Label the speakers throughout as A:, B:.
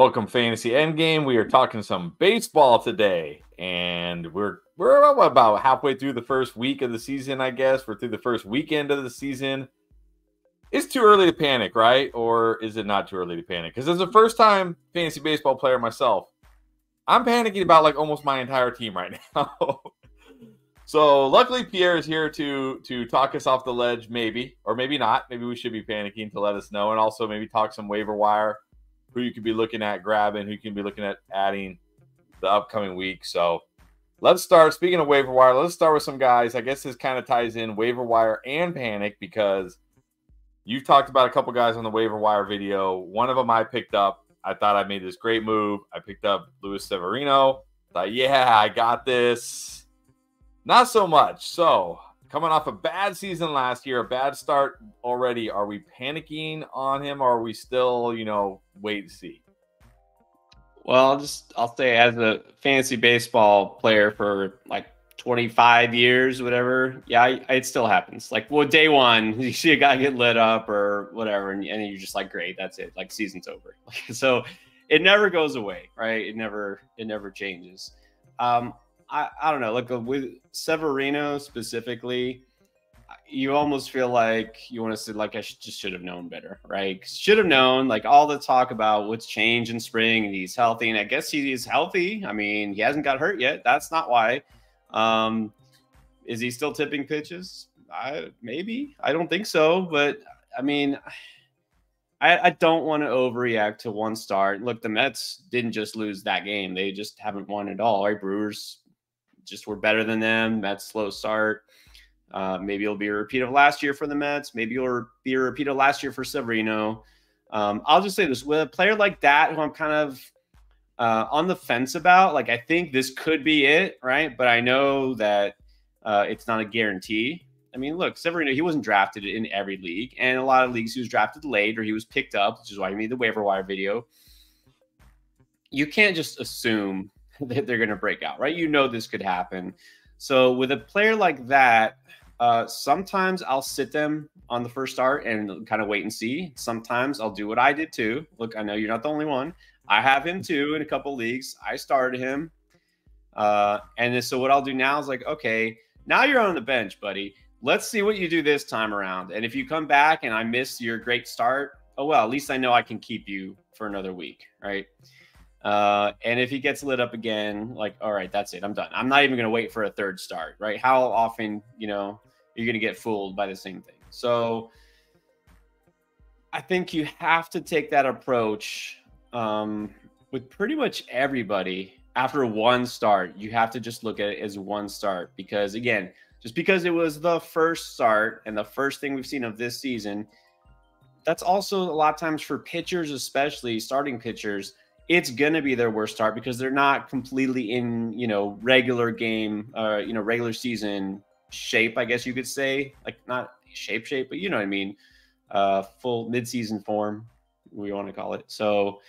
A: Welcome, Fantasy Endgame. We are talking some baseball today, and we're we're about halfway through the first week of the season. I guess we're through the first weekend of the season. It's too early to panic, right? Or is it not too early to panic? Because as a first time fantasy baseball player myself, I'm panicking about like almost my entire team right now. so luckily Pierre is here to to talk us off the ledge, maybe, or maybe not. Maybe we should be panicking to let us know, and also maybe talk some waiver wire, who you could be looking at grabbing, who you can be looking at adding the upcoming week. So let's start. Speaking of waiver wire, let's start with some guys. I guess this kind of ties in waiver wire and panic because you've talked about a couple guys on the waiver wire video. One of them I picked up. I thought I made this great move. I picked up Luis Severino. Thought, yeah, I got this. Not so much. So, coming off a bad season last year, a bad start already, are we panicking on him or are we still, you know, wait and see?
B: Well, I'll just I'll say as a fantasy baseball player for like 25 years, whatever. Yeah, I, it still happens. Like, well, day one, you see a guy get lit up or whatever, and, and you're just like, great, that's it. Like, season's over. so it never goes away, right? It never, it never changes. Um, I, I don't know. Like with Severino specifically, you almost feel like you want to say like I should, just should have known better, right? Should have known like all the talk about what's changed in spring and he's healthy, and I guess he is healthy. I mean, he hasn't got hurt yet. That's not why. Um, is he still tipping pitches? I maybe. I don't think so, but I mean, I, I don't want to overreact to one start. Look, the Mets didn't just lose that game; they just haven't won at all. Right, Brewers just were better than them. Mets slow start. Uh, maybe it'll be a repeat of last year for the Mets. Maybe it'll be a repeat of last year for Severino. Um, I'll just say this: with a player like that, who I'm kind of uh, on the fence about. Like, I think this could be it, right? But I know that uh, it's not a guarantee. I mean, look, Severino, he wasn't drafted in every league, and a lot of leagues he was drafted late or he was picked up, which is why he made the waiver wire video. You can't just assume that they're going to break out, right? You know this could happen. So with a player like that, uh, sometimes I'll sit them on the first start and kind of wait and see. Sometimes I'll do what I did too. Look, I know you're not the only one. I have him too in a couple leagues. I started him. Uh, and then, so what I'll do now is like, okay, now you're on the bench, buddy. Let's see what you do this time around. And if you come back and I miss your great start, oh well, at least I know I can keep you for another week, right? Uh, and if he gets lit up again, like, all right, that's it. I'm done. I'm not even going to wait for a third start, right? How often, you know, you're going to get fooled by the same thing. So I think you have to take that approach um, with pretty much everybody after one start, you have to just look at it as one start because again, just because it was the first start and the first thing we've seen of this season, that's also a lot of times for pitchers, especially starting pitchers, it's going to be their worst start because they're not completely in, you know, regular game, uh, you know, regular season shape, I guess you could say, like not shape shape, but you know what I mean, uh, full midseason form, we want to call it. So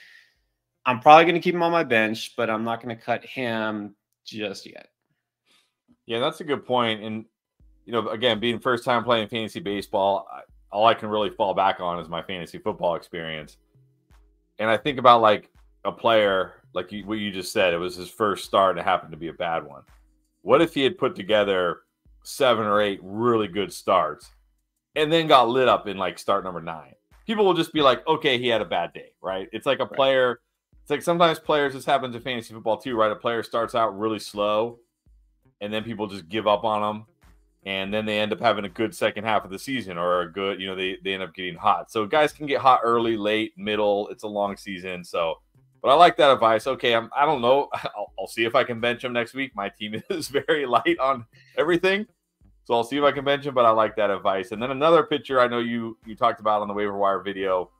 B: I'm probably going to keep him on my bench, but I'm not going to cut him just yet.
A: Yeah, that's a good point. And you know, again, being first time playing fantasy baseball, all I can really fall back on is my fantasy football experience. And I think about like a player, like you, what you just said, it was his first start and it happened to be a bad one. What if he had put together seven or eight really good starts and then got lit up in like start number nine? People will just be like, okay, he had a bad day, right? It's like a right. player it's like sometimes players, this happens in fantasy football too, right? A player starts out really slow and then people just give up on them. And then they end up having a good second half of the season or a good, you know, they, they end up getting hot. So guys can get hot early, late, middle. It's a long season. So, but I like that advice. Okay. I'm, I don't know. I'll, I'll see if I can bench him next week. My team is very light on everything. So I'll see if I can bench him, but I like that advice. And then another pitcher I know you you talked about on the waiver wire video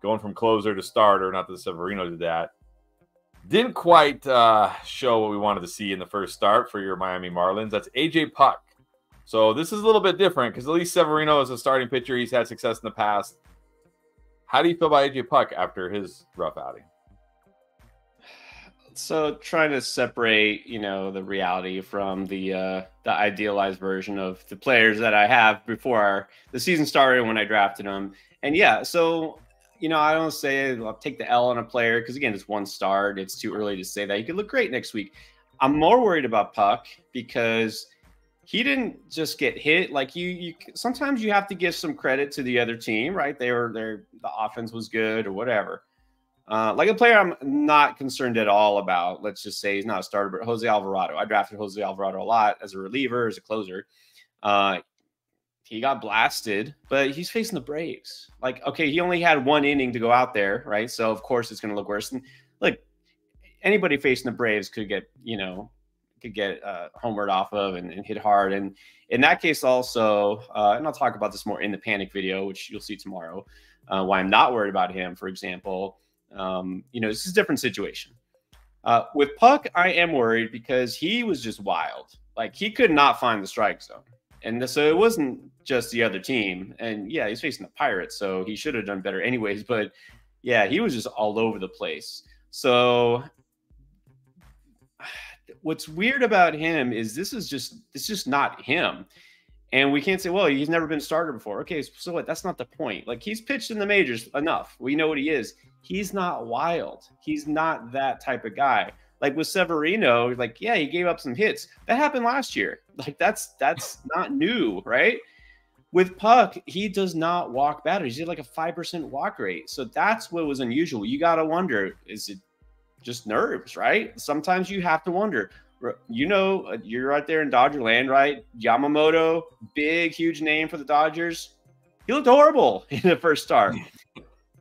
A: going from closer to starter. Not that Severino did that. Didn't quite uh, show what we wanted to see in the first start for your Miami Marlins. That's AJ Puk. So this is a little bit different because at least Severino is a starting pitcher. He's had success in the past. How do you feel about AJ Puk after his rough outing?
B: So trying to separate, you know, the reality from the uh, the idealized version of the players that I have before the season started when I drafted them. And yeah, so you know, I don't say I'll take the L on a player because again, it's one start. It's too early to say that. He could look great next week. I'm more worried about Puk because he didn't just get hit. Like you, you sometimes you have to give some credit to the other team, right? They were there, the offense was good or whatever. Uh, like a player I'm not concerned at all about. Let's just say he's not a starter, but Jose Alvarado. I drafted Jose Alvarado a lot as a reliever, as a closer. Uh, he got blasted, but he's facing the Braves. Like, okay, he only had one inning to go out there, right? So of course it's going to look worse. And like anybody facing the Braves could get, you know, could get uh, homered off of and, and, hit hard. And in that case, also, uh, and I'll talk about this more in the panic video, which you'll see tomorrow. Uh, why I'm not worried about him, for example. Um, you know, this is a different situation. Uh, with Puk, I am worried because he was just wild. Like he could not find the strike zone. And so it wasn't just the other team. And yeah, he's facing the Pirates, so he should have done better anyways. But yeah, he was just all over the place. So what's weird about him is this is just it's just not him. And we can't say, well, he's never been starter before. Okay, so what? That's not the point. Like he's pitched in the majors enough. We know what he is. He's not wild. He's not that type of guy. Like with Severino, like yeah, he gave up some hits. That happened last year. Like that's that's not new, right? With Puk, he does not walk batters. He's like a five percent walk rate. So that's what was unusual. You got to wonder: is it just nerves, right? Sometimes you have to wonder. You know, uh, you're right there in Dodger land, right? Yamamoto, big, huge name for the Dodgers. He looked horrible in the first start.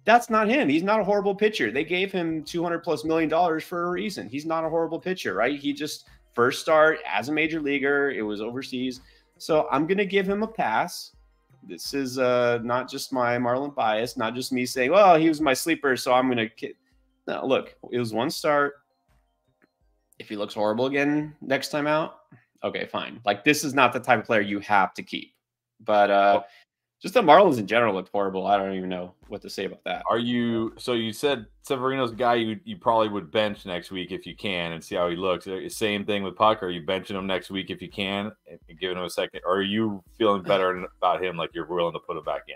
B: That's not him. He's not a horrible pitcher. They gave him 200 plus million dollars for a reason. He's not a horrible pitcher, right? He just first start as a major leaguer. It was overseas. So I'm going to give him a pass. This is uh, not just my Marlin bias, not just me saying, well, he was my sleeper, so I'm going to. No, look, it was one start. If he looks horrible again next time out, okay, fine. Like this is not the type of player you have to keep. But uh, just the Marlins in general looked horrible. I don't even know what to say about that.
A: Are you so you said Severino's a guy you you probably would bench next week if you can and see how he looks. Same thing with Puk. Are you benching him next week if you can and giving him a second? Or are you feeling better about him like you're willing to put him back in?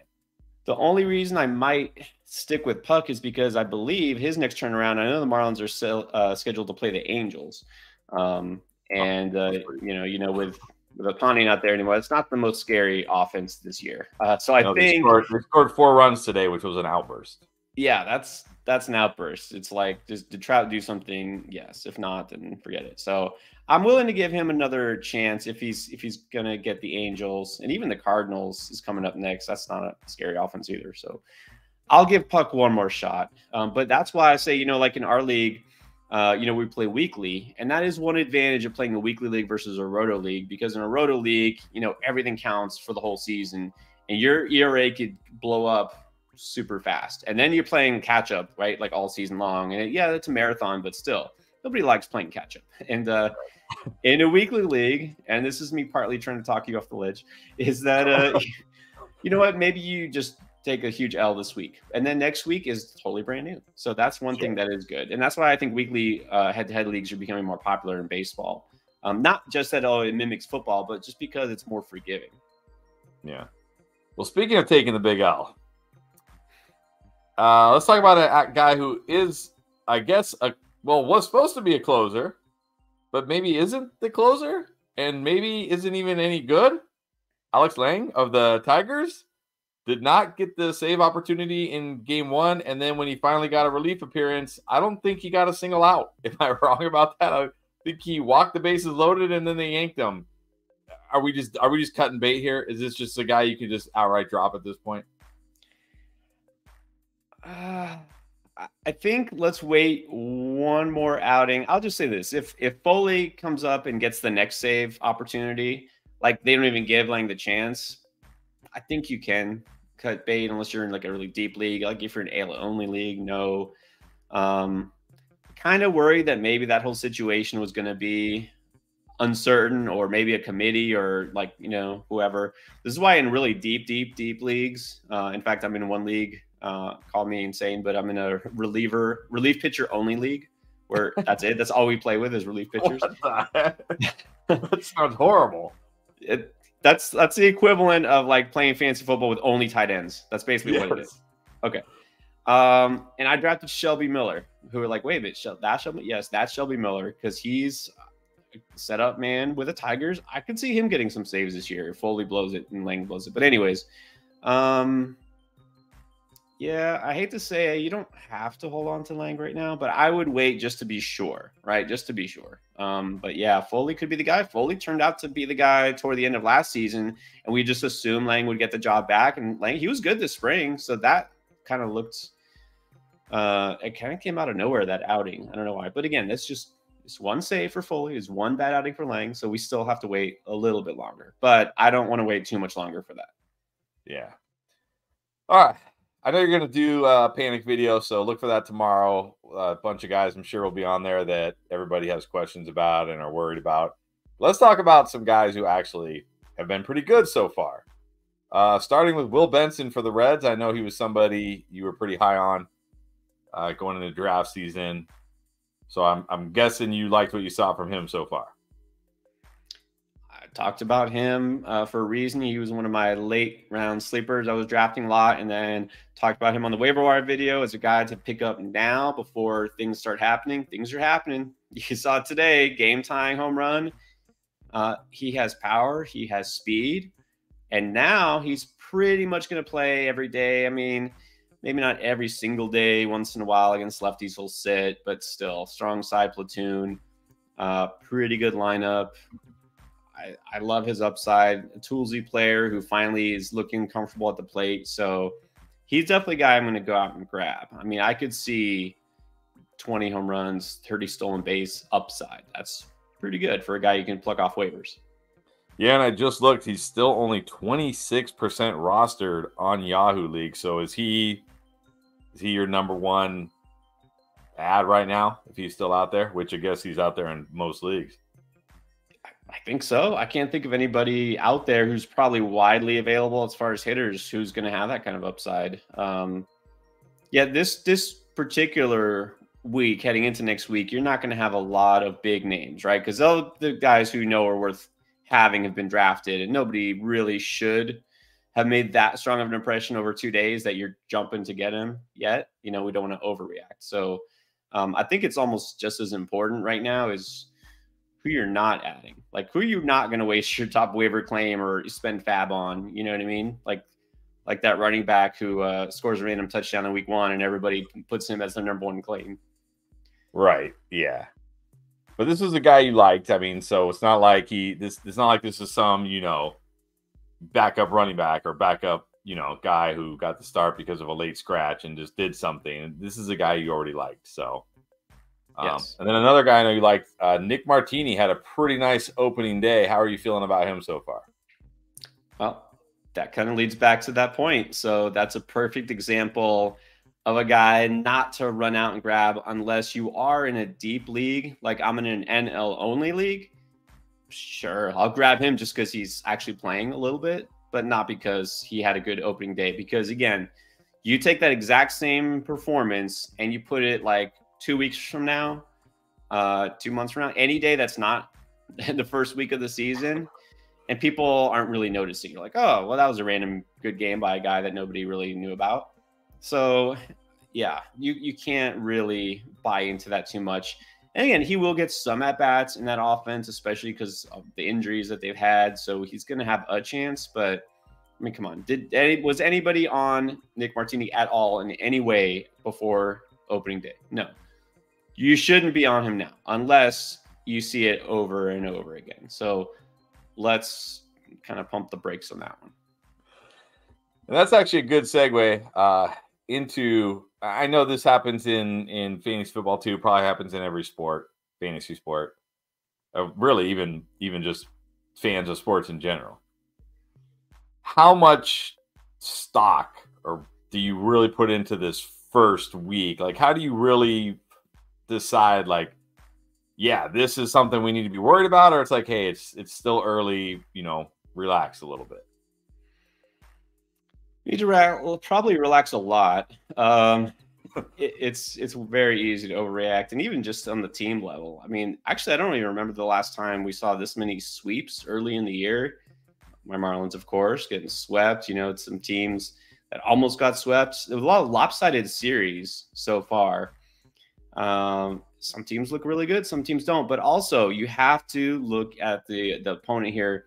B: The only reason I might stick with Puk is because I believe his next turnaround. I know the Marlins are still, uh, scheduled to play the Angels, um, and uh, you know, you know, with with Ohtani not there anymore. It's not the most scary offense this year. Uh, so I no, think they
A: scored, they scored, four runs today, which was an outburst.
B: Yeah, that's that's an outburst. It's like just to Trout do something? Yes. If not, then forget it. So I'm willing to give him another chance if he's if he's gonna get the Angels and even the Cardinals is coming up next. That's not a scary offense either. So I'll give Puk one more shot. Um, but that's why I say, you know, like in our league, uh, you know, we play weekly, and that is one advantage of playing a weekly league versus a roto league because in a roto league, you know, everything counts for the whole season, and your ERA could blow up super fast, and then you're playing catch up, right, like all season long, and it, yeah, it's a marathon, but still, nobody likes playing catch up, and uh, in a weekly league, and this is me partly trying to talk you off the ledge, is that uh, you know what, maybe you just take a huge L this week. And then next week is totally brand new. So that's one sure. thing that is good. And that's why I think weekly uh, head-to-head leagues are becoming more popular in baseball. Um, not just that oh it mimics football, but just because it's more forgiving.
A: Yeah. Well, speaking of taking the big L, uh, let's talk about a, a guy who is, I guess, a well was supposed to be a closer, but maybe isn't the closer, and maybe isn't even any good. Alex Lange of the Tigers did not get the save opportunity in game one. And then when he finally got a relief appearance, I don't think he got a single out. Am I wrong about that? I think he walked the bases loaded and then they yanked him. Are we just are we just cutting bait here? Is this just a guy you can just outright drop at this point?
B: Uh, I think let's wait one more outing. I'll just say this: if if Foley comes up and gets the next save opportunity, like they don't even give Lang the chance, I think you can cut bait unless you're in like a really deep league. Like if you're an ALA only league, no. Um, kind of worried that maybe that whole situation was going to be uncertain or maybe a committee or like you know whoever. This is why in really deep deep deep leagues uh, in fact i'm in one league uh, call me insane but i'm in a reliever relief pitcher only league where that's it. That's all we play with is relief pitchers.
A: that sounds horrible.
B: It, that's that's the equivalent of like playing fancy football with only tight ends. That's basically yes. what it is. Okay. Um, and I drafted Shelby Miller, who were like, wait a minute, that Shelby? Yes, that's Shelby Miller because he's set up man with the Tigers. I could see him getting some saves this year. if Foley blows it and Lang blows it. But anyways, um, yeah, I hate to say you don't have to hold on to Lang right now, but I would wait just to be sure, right? Just to be sure. Um, but yeah, Foley could be the guy. Foley turned out to be the guy toward the end of last season, and we just assumed Lang would get the job back. And Lang, he was good this spring, so that kind of looked. Uh, it kind of came out of nowhere that outing. I don't know why, but again, that's just it's one save for Foley, is one bad outing for Lang, so we still have to wait a little bit longer. But I don't want to wait too much longer for that.
A: Yeah. All right. I know you're going to do a panic video, so look for that tomorrow. a bunch of guys, I'm sure, will be on there that everybody has questions about and are worried about. Let's talk about some guys who actually have been pretty good so far. Uh, starting with Will Benson for the Reds. I know he was somebody you were pretty high on uh, going into draft season. So I'm, I'm guessing you liked what you saw from him so far
B: talked about him uh, for a reason. He was one of my late round sleepers. I was drafting a lot, and then talked about him on the waiver wire video as a guy to pick up now before things start happening. Things are happening. You saw today, game tying home run. Uh, he has power. He has speed, and now he's pretty much going to play every day. I mean, maybe not every single day. Once in a while against lefties, he'll sit, but still strong side platoon. Uh, pretty good lineup. I, I love his upside. A toolsy player who finally is looking comfortable at the plate. So he's definitely a guy I'm going to go out and grab. I mean, I could see 20 home runs, 30 stolen base upside. That's pretty good for a guy you can pluck off waivers.
A: Yeah, and I just looked. He's still only 26% rostered on Yahoo League. So is he is he your number one ad right now if he's still out there? Which I guess he's out there in most leagues.
B: I think so. I can't think of anybody out there who's probably widely available as far as hitters who's going to have that kind of upside. Um, yeah, this this particular week heading into next week, you're not going to have a lot of big names, right? Because the guys who you know are worth having have been drafted, and nobody really should have made that strong of an impression over two days that you're jumping to get him yet. You know, we don't want to overreact. So um, I think it's almost just as important right now is who you're not adding. Like who you're not going to waste your top waiver claim or spend FAAB on. You know what I mean? Like like that running back who uh, scores a random touchdown in week one and everybody puts him as the number one claim.
A: Right. Yeah. But this was a guy you liked. I mean, so it's not like he this it's not like this is some, you know, backup running back or backup, you know, guy who got the start because of a late scratch and just did something. This is a guy you already liked. So um, yes. And then another guy I know you like, uh, Nick Martini, had a pretty nice opening day. How are you feeling about him so far?
B: Well, that kind of leads back to that point. So that's a perfect example of a guy not to run out and grab unless you are in a deep league, like I'm in an NL only league. Sure, I'll grab him just because he's actually playing a little bit, but not because he had a good opening day. Because again, you take that exact same performance and you put it like two weeks from now, uh, two months from now, any day that's not the first week of the season, and people aren't really noticing. You're like, oh, well, that was a random good game by a guy that nobody really knew about. So, yeah, you you can't really buy into that too much. And again, he will get some at bats in that offense, especially because of the injuries that they've had. So he's going to have a chance. But I mean, come on, did any, was anybody on Nick Martini at all in any way before opening day? No you shouldn't be on him now unless you see it over and over again. So let's kind of pump the brakes on that one.
A: And that's actually a good segue uh, into. I know this happens in in fantasy football too. Probably happens in every sport, fantasy sport. Uh, really, even even just fans of sports in general. How much stock or do you really put into this first week? Like, how do you really decide like yeah this is something we need to be worried about or it's like hey it's it's still early you know relax a little bit
B: need to re- well, probably relax a lot um it, it's it's very easy to overreact and even just on the team level i mean actually i don't even remember the last time we saw this many sweeps early in the year my marlins of course getting swept you know some teams that almost got swept. A lot of lopsided series so far. Um, some teams look really good, some teams don't. But also, you have to look at the the opponent here.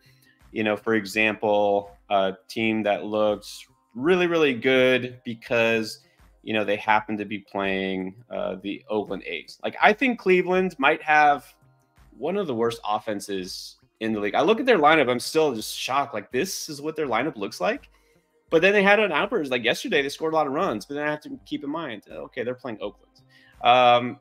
B: You know, for example, a team that looks really really good because you know they happen to be playing uh, the Oakland A's. Like I think Cleveland might have one of the worst offenses in the league. I look at their lineup, I'm still just shocked. Like this is what their lineup looks like. But then they had an outburst. Like yesterday, they scored a lot of runs. But then I have to keep in mind, okay, they're playing Oakland. Um,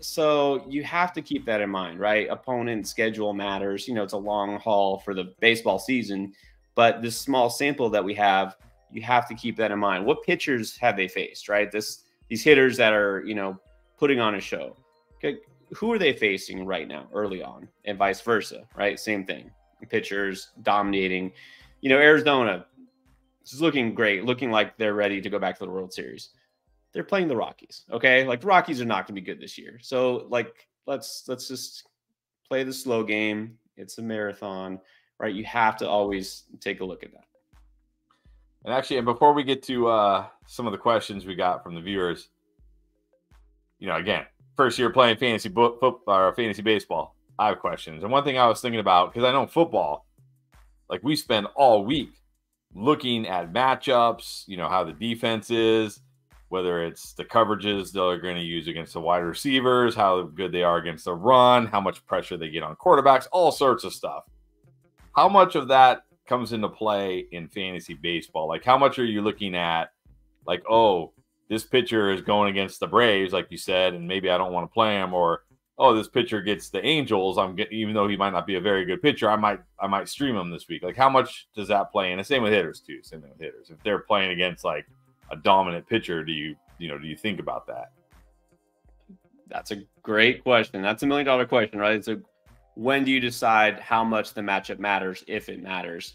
B: so you have to keep that in mind, right? Opponent schedule matters. You know, it's a long haul for the baseball season, but this small sample that we have, you have to keep that in mind. What pitchers have they faced, right? This these hitters that are, you know, putting on a show. Okay, who are they facing right now, early on, and vice versa, right? Same thing. Pitchers dominating. You know, Arizona is looking great, looking like they're ready to go back to the World Series they're playing the Rockies. Okay, like the Rockies are not going to be good this year. So like let's let's just play the slow game. It's a marathon, right? You have to always take a look at that.
A: And actually, and before we get to uh, some of the questions we got from the viewers, you know, again, first year playing fantasy book football or fantasy baseball, I have questions. And one thing I was thinking about because I know football, like we spend all week looking at matchups, you know, how the defense is, whether it's the coverages they're going to use against the wide receivers, how good they are against the run, how much pressure they get on quarterbacks, all sorts of stuff. How much of that comes into play in fantasy baseball? Like, how much are you looking at, like, oh, this pitcher is going against the Braves, like you said, and maybe I don't want to play him, or oh, this pitcher gets the Angels. I'm getting, even though he might not be a very good pitcher, I might I might stream him this week. Like, how much does that play? And the same with hitters too. Same with hitters. If they're playing against like a dominant pitcher, do you you know do you think about that?
B: That's a great question. That's a million dollar question, right? So when do you decide how much the matchup matters, if it matters?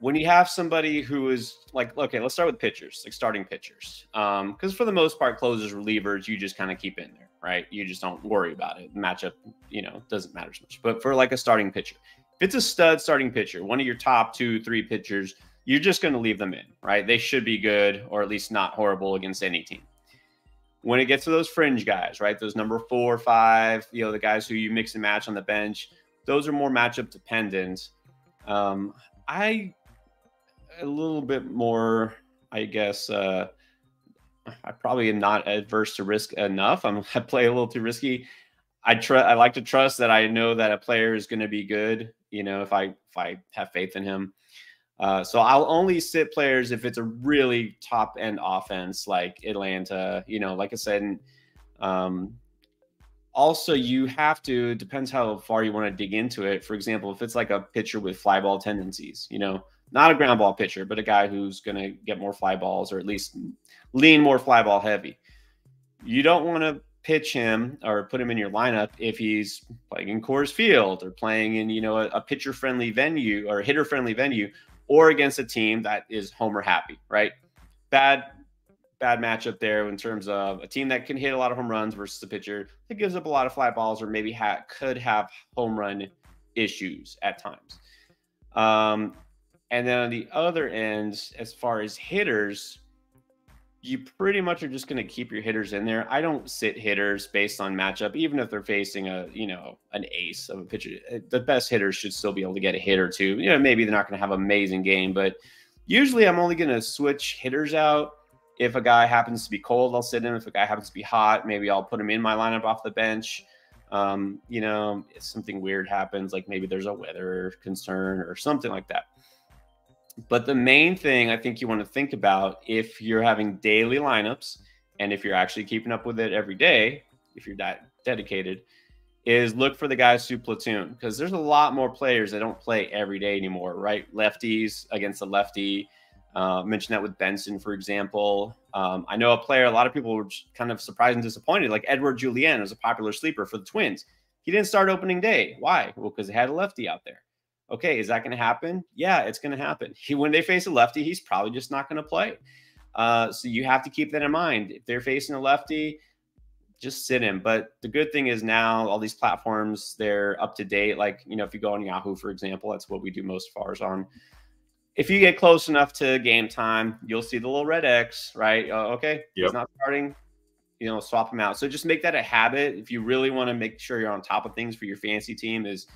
B: When you have somebody who is like, okay, let's start with pitchers, like starting pitchers. Um, because for the most part, closers, relievers, you just kind of keep in there, right? You just don't worry about it. Matchup, you know, doesn't matter as much. But for like a starting pitcher, if it's a stud starting pitcher, one of your top two, three pitchers you're just going to leave them in, right? They should be good or at least not horrible against any team. When it gets to those fringe guys, right? Those number four, five, you know, the guys who you mix and match on the bench, those are more matchup dependent. Um, I a little bit more, I guess. Uh, I probably am not adverse to risk enough. I'm, I play a little too risky. I trust. I like to trust that I know that a player is going to be good. You know, if I if I have faith in him. Uh, so I'll only sit players if it's a really top end offense like Atlanta. You know, like I said. Um, also, you have to depends how far you want to dig into it. For example, if it's like a pitcher with fly ball tendencies, you know, not a ground ball pitcher, but a guy who's going to get more fly balls or at least lean more fly ball heavy. You don't want to pitch him or put him in your lineup if he's playing in Coors Field or playing in, you know, a, a pitcher friendly venue or hitter friendly venue or against a team that is homer happy, right? Bad, bad matchup there in terms of a team that can hit a lot of home runs versus a pitcher that gives up a lot of fly balls or maybe ha- could have home run issues at times. Um, and then on the other end, as far as hitters, you pretty much are just going to keep your hitters in there. I don't sit hitters based on matchup, even if they're facing a you know an ace of a pitcher. Eh, the best hitters should still be able to get a hit or two. You know, maybe they're not going to have an amazing game, but usually I'm only going to switch hitters out if a guy happens to be cold. I'll sit him. If a guy happens to be hot, maybe I'll put him in my lineup off the bench. Um, you know, if something weird happens, like maybe there's a weather concern or something like that. But the main thing I think you want to think about if you're having daily lineups and if you're actually keeping up with it every day, if you're that dedicated, is look for the guys who platoon because there's a lot more players that don't play every day anymore, right? Lefties against a lefty. Uh, mentioned that with Benson, for example. Um, I know a player, a lot of people were kind of surprised and disappointed, like Edouard Julien is a popular sleeper for the Twins. He didn't start opening day. Why? Well, because they had a lefty out there. Okay, is that going to happen? Yeah, it's going to happen. He, when they face a lefty, he's probably just not going to play. Uh, so you have to keep that in mind. If they're facing a lefty, just sit him. But the good thing is now all these platforms they're up to date. Like you know, if you go on Yahoo, for example, that's what we do most fars on. if you get close enough to game time, you'll see the little red X, right? Uh, okay, yep. he's not starting. You know, swap him out. So just make that a habit. If you really want to make sure you're on top of things for your fantasy team, is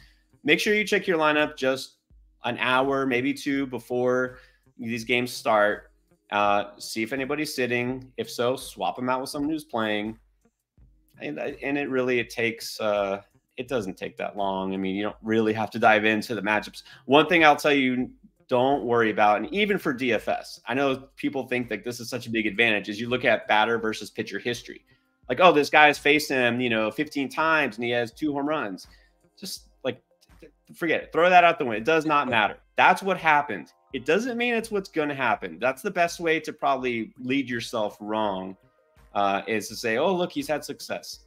B: make sure you check your lineup just an hour, maybe two before these games start. Uh, see if anybody's sitting. If so, swap them out with someone who's playing. And, and it really it takes uh, it doesn't take that long. I mean, you don't really have to dive into the matchups. One thing I'll tell you, don't worry about, and even for DFS, I know people think that this is such a big advantage. Is you look at batter versus pitcher history, like, oh, this guy's faced him, you know, 15 times and he has two home runs. Just forget it. Throw that out the window. It does not matter. That's what happened. It doesn't mean it's what's going to happen. That's the best way to probably lead yourself wrong uh, is to say, oh, look, he's had success.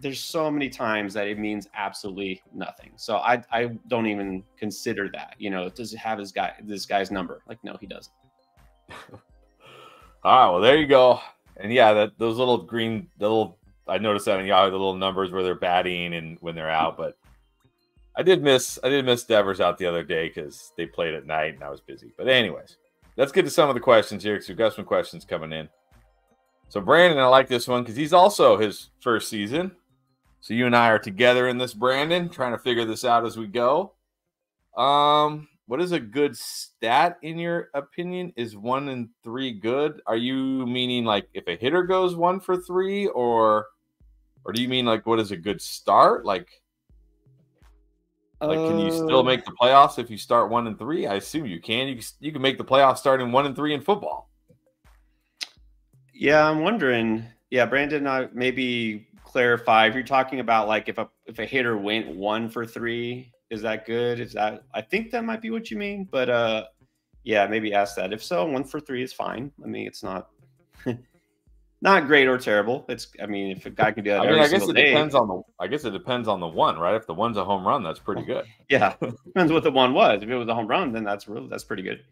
B: There's so many times that it means absolutely nothing. So I, I don't even consider that. You know, does it have his guy this guy's number? Like, no, he doesn't.
A: All right, well, there you go. And yeah, that those little green, the little I noticed that in Yahoo, the little numbers where they're batting and when they're out. But I did miss I did miss Devers out the other day because they played at night and I was busy. But anyways, let's get to some of the questions here because we've got some questions coming in. So Brandon, I like this one because he's also his first season. So you and I are together in this, Brandon, trying to figure this out as we go. Um, what is a good stat in your opinion? Is one and three good? Are you meaning like if a hitter goes one for three, or or do you mean like what is a good start? Like like, can you still uh. make the playoffs if you start one and three? I assume you can. You you can make the playoffs starting one and three in football.
B: Yeah, I'm wondering. Yeah, Brandon, uh, maybe clarify if you're talking about like if a if a hitter went one for three, is that good? Is that I think that might be what you mean, but uh, yeah, maybe ask that. If so, one for three is fine. I mean, it's not not great or terrible. It's I mean, if a guy can do that, I mean, I
A: guess it
B: day,
A: depends on the. I guess it depends on the one, right? If the one's a home run, that's pretty good.
B: yeah, depends what the one was. If it was a home run, then that's real. That's pretty good.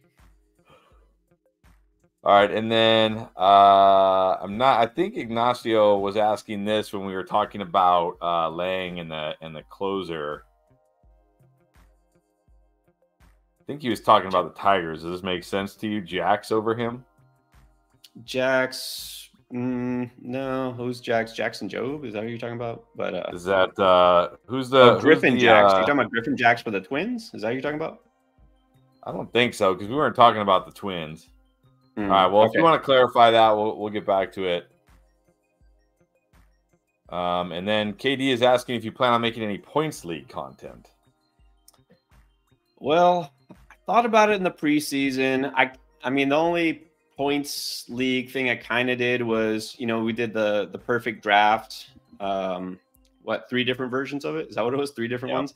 A: All right, and then uh I'm not. I think Ignacio was asking this when we were talking about uh Lang and the and the closer. I think he was talking about the Tigers. Does this make sense to you? Jacks over him?
B: Jax Mm, no, who's Jax? Jackson Jobe? Is that who you're talking about? But uh,
A: is that uh, who's the
B: oh, Griffin
A: who's
B: the, Jax? Uh, you talking about Griffin Jax for the Twins? Is that who you're talking about?
A: I don't think so because we weren't talking about the Twins. Mm, All right. Well, okay. if you want to clarify that, we'll we'll get back to it. Um, and then KD is asking if you plan on making any points league content.
B: Well, I thought about it in the preseason. I I mean, the only points league thing I kind of did was, you know, we did the the perfect draft. Um, what three different versions of it? Is that what it was? Three different ones?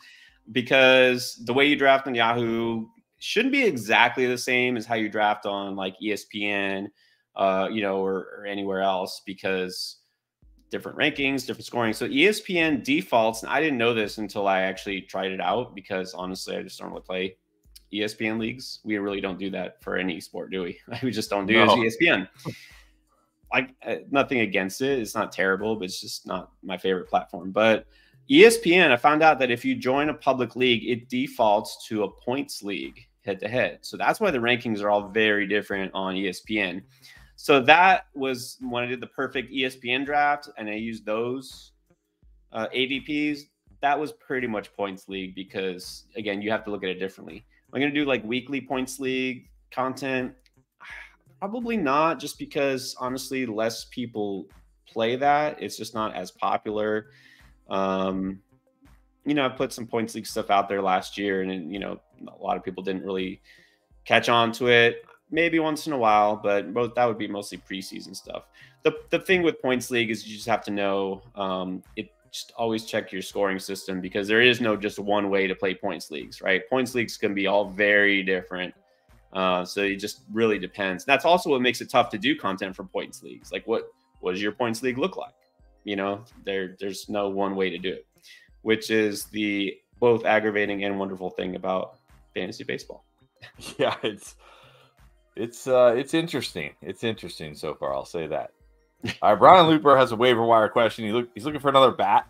B: Because the way you draft on Yahoo shouldn't be exactly the same as how you draft on like ESPN, uh, you know, or, or anywhere else because different rankings, different scoring. So ESPN defaults, and I didn't know this until I actually tried it out because honestly, I just don't really play ESPN leagues. We really don't do that for any sport, do we? we just don't do no. ESPN. like uh, nothing against it. It's not terrible, but it's just not my favorite platform. But ESPN, I found out that if you join a public league, it defaults to a points league head to head. So that's why the rankings are all very different on ESPN. So that was when I did the perfect ESPN draft and I used those uh, ADPs. That was pretty much points league because again, you have to look at it differently. I'm going to do like weekly points league content. Probably not, just because honestly, less people play that. It's just not as popular. Um, you know, I put some points league stuff out there last year, and you know, a lot of people didn't really catch on to it. Maybe once in a while, but both that would be mostly preseason stuff. The the thing with points league is you just have to know um, it just always check your scoring system because there is no just one way to play points leagues, right? Points leagues can be all very different. Uh, so it just really depends. That's also what makes it tough to do content for points leagues. Like what what does your points league look like? You know, there there's no one way to do it, which is the both aggravating and wonderful thing about fantasy baseball.
A: Yeah, it's it's uh it's interesting. It's interesting so far. I'll say that. All right, Brian Looper has a waiver wire question. He look, he's looking for another bat.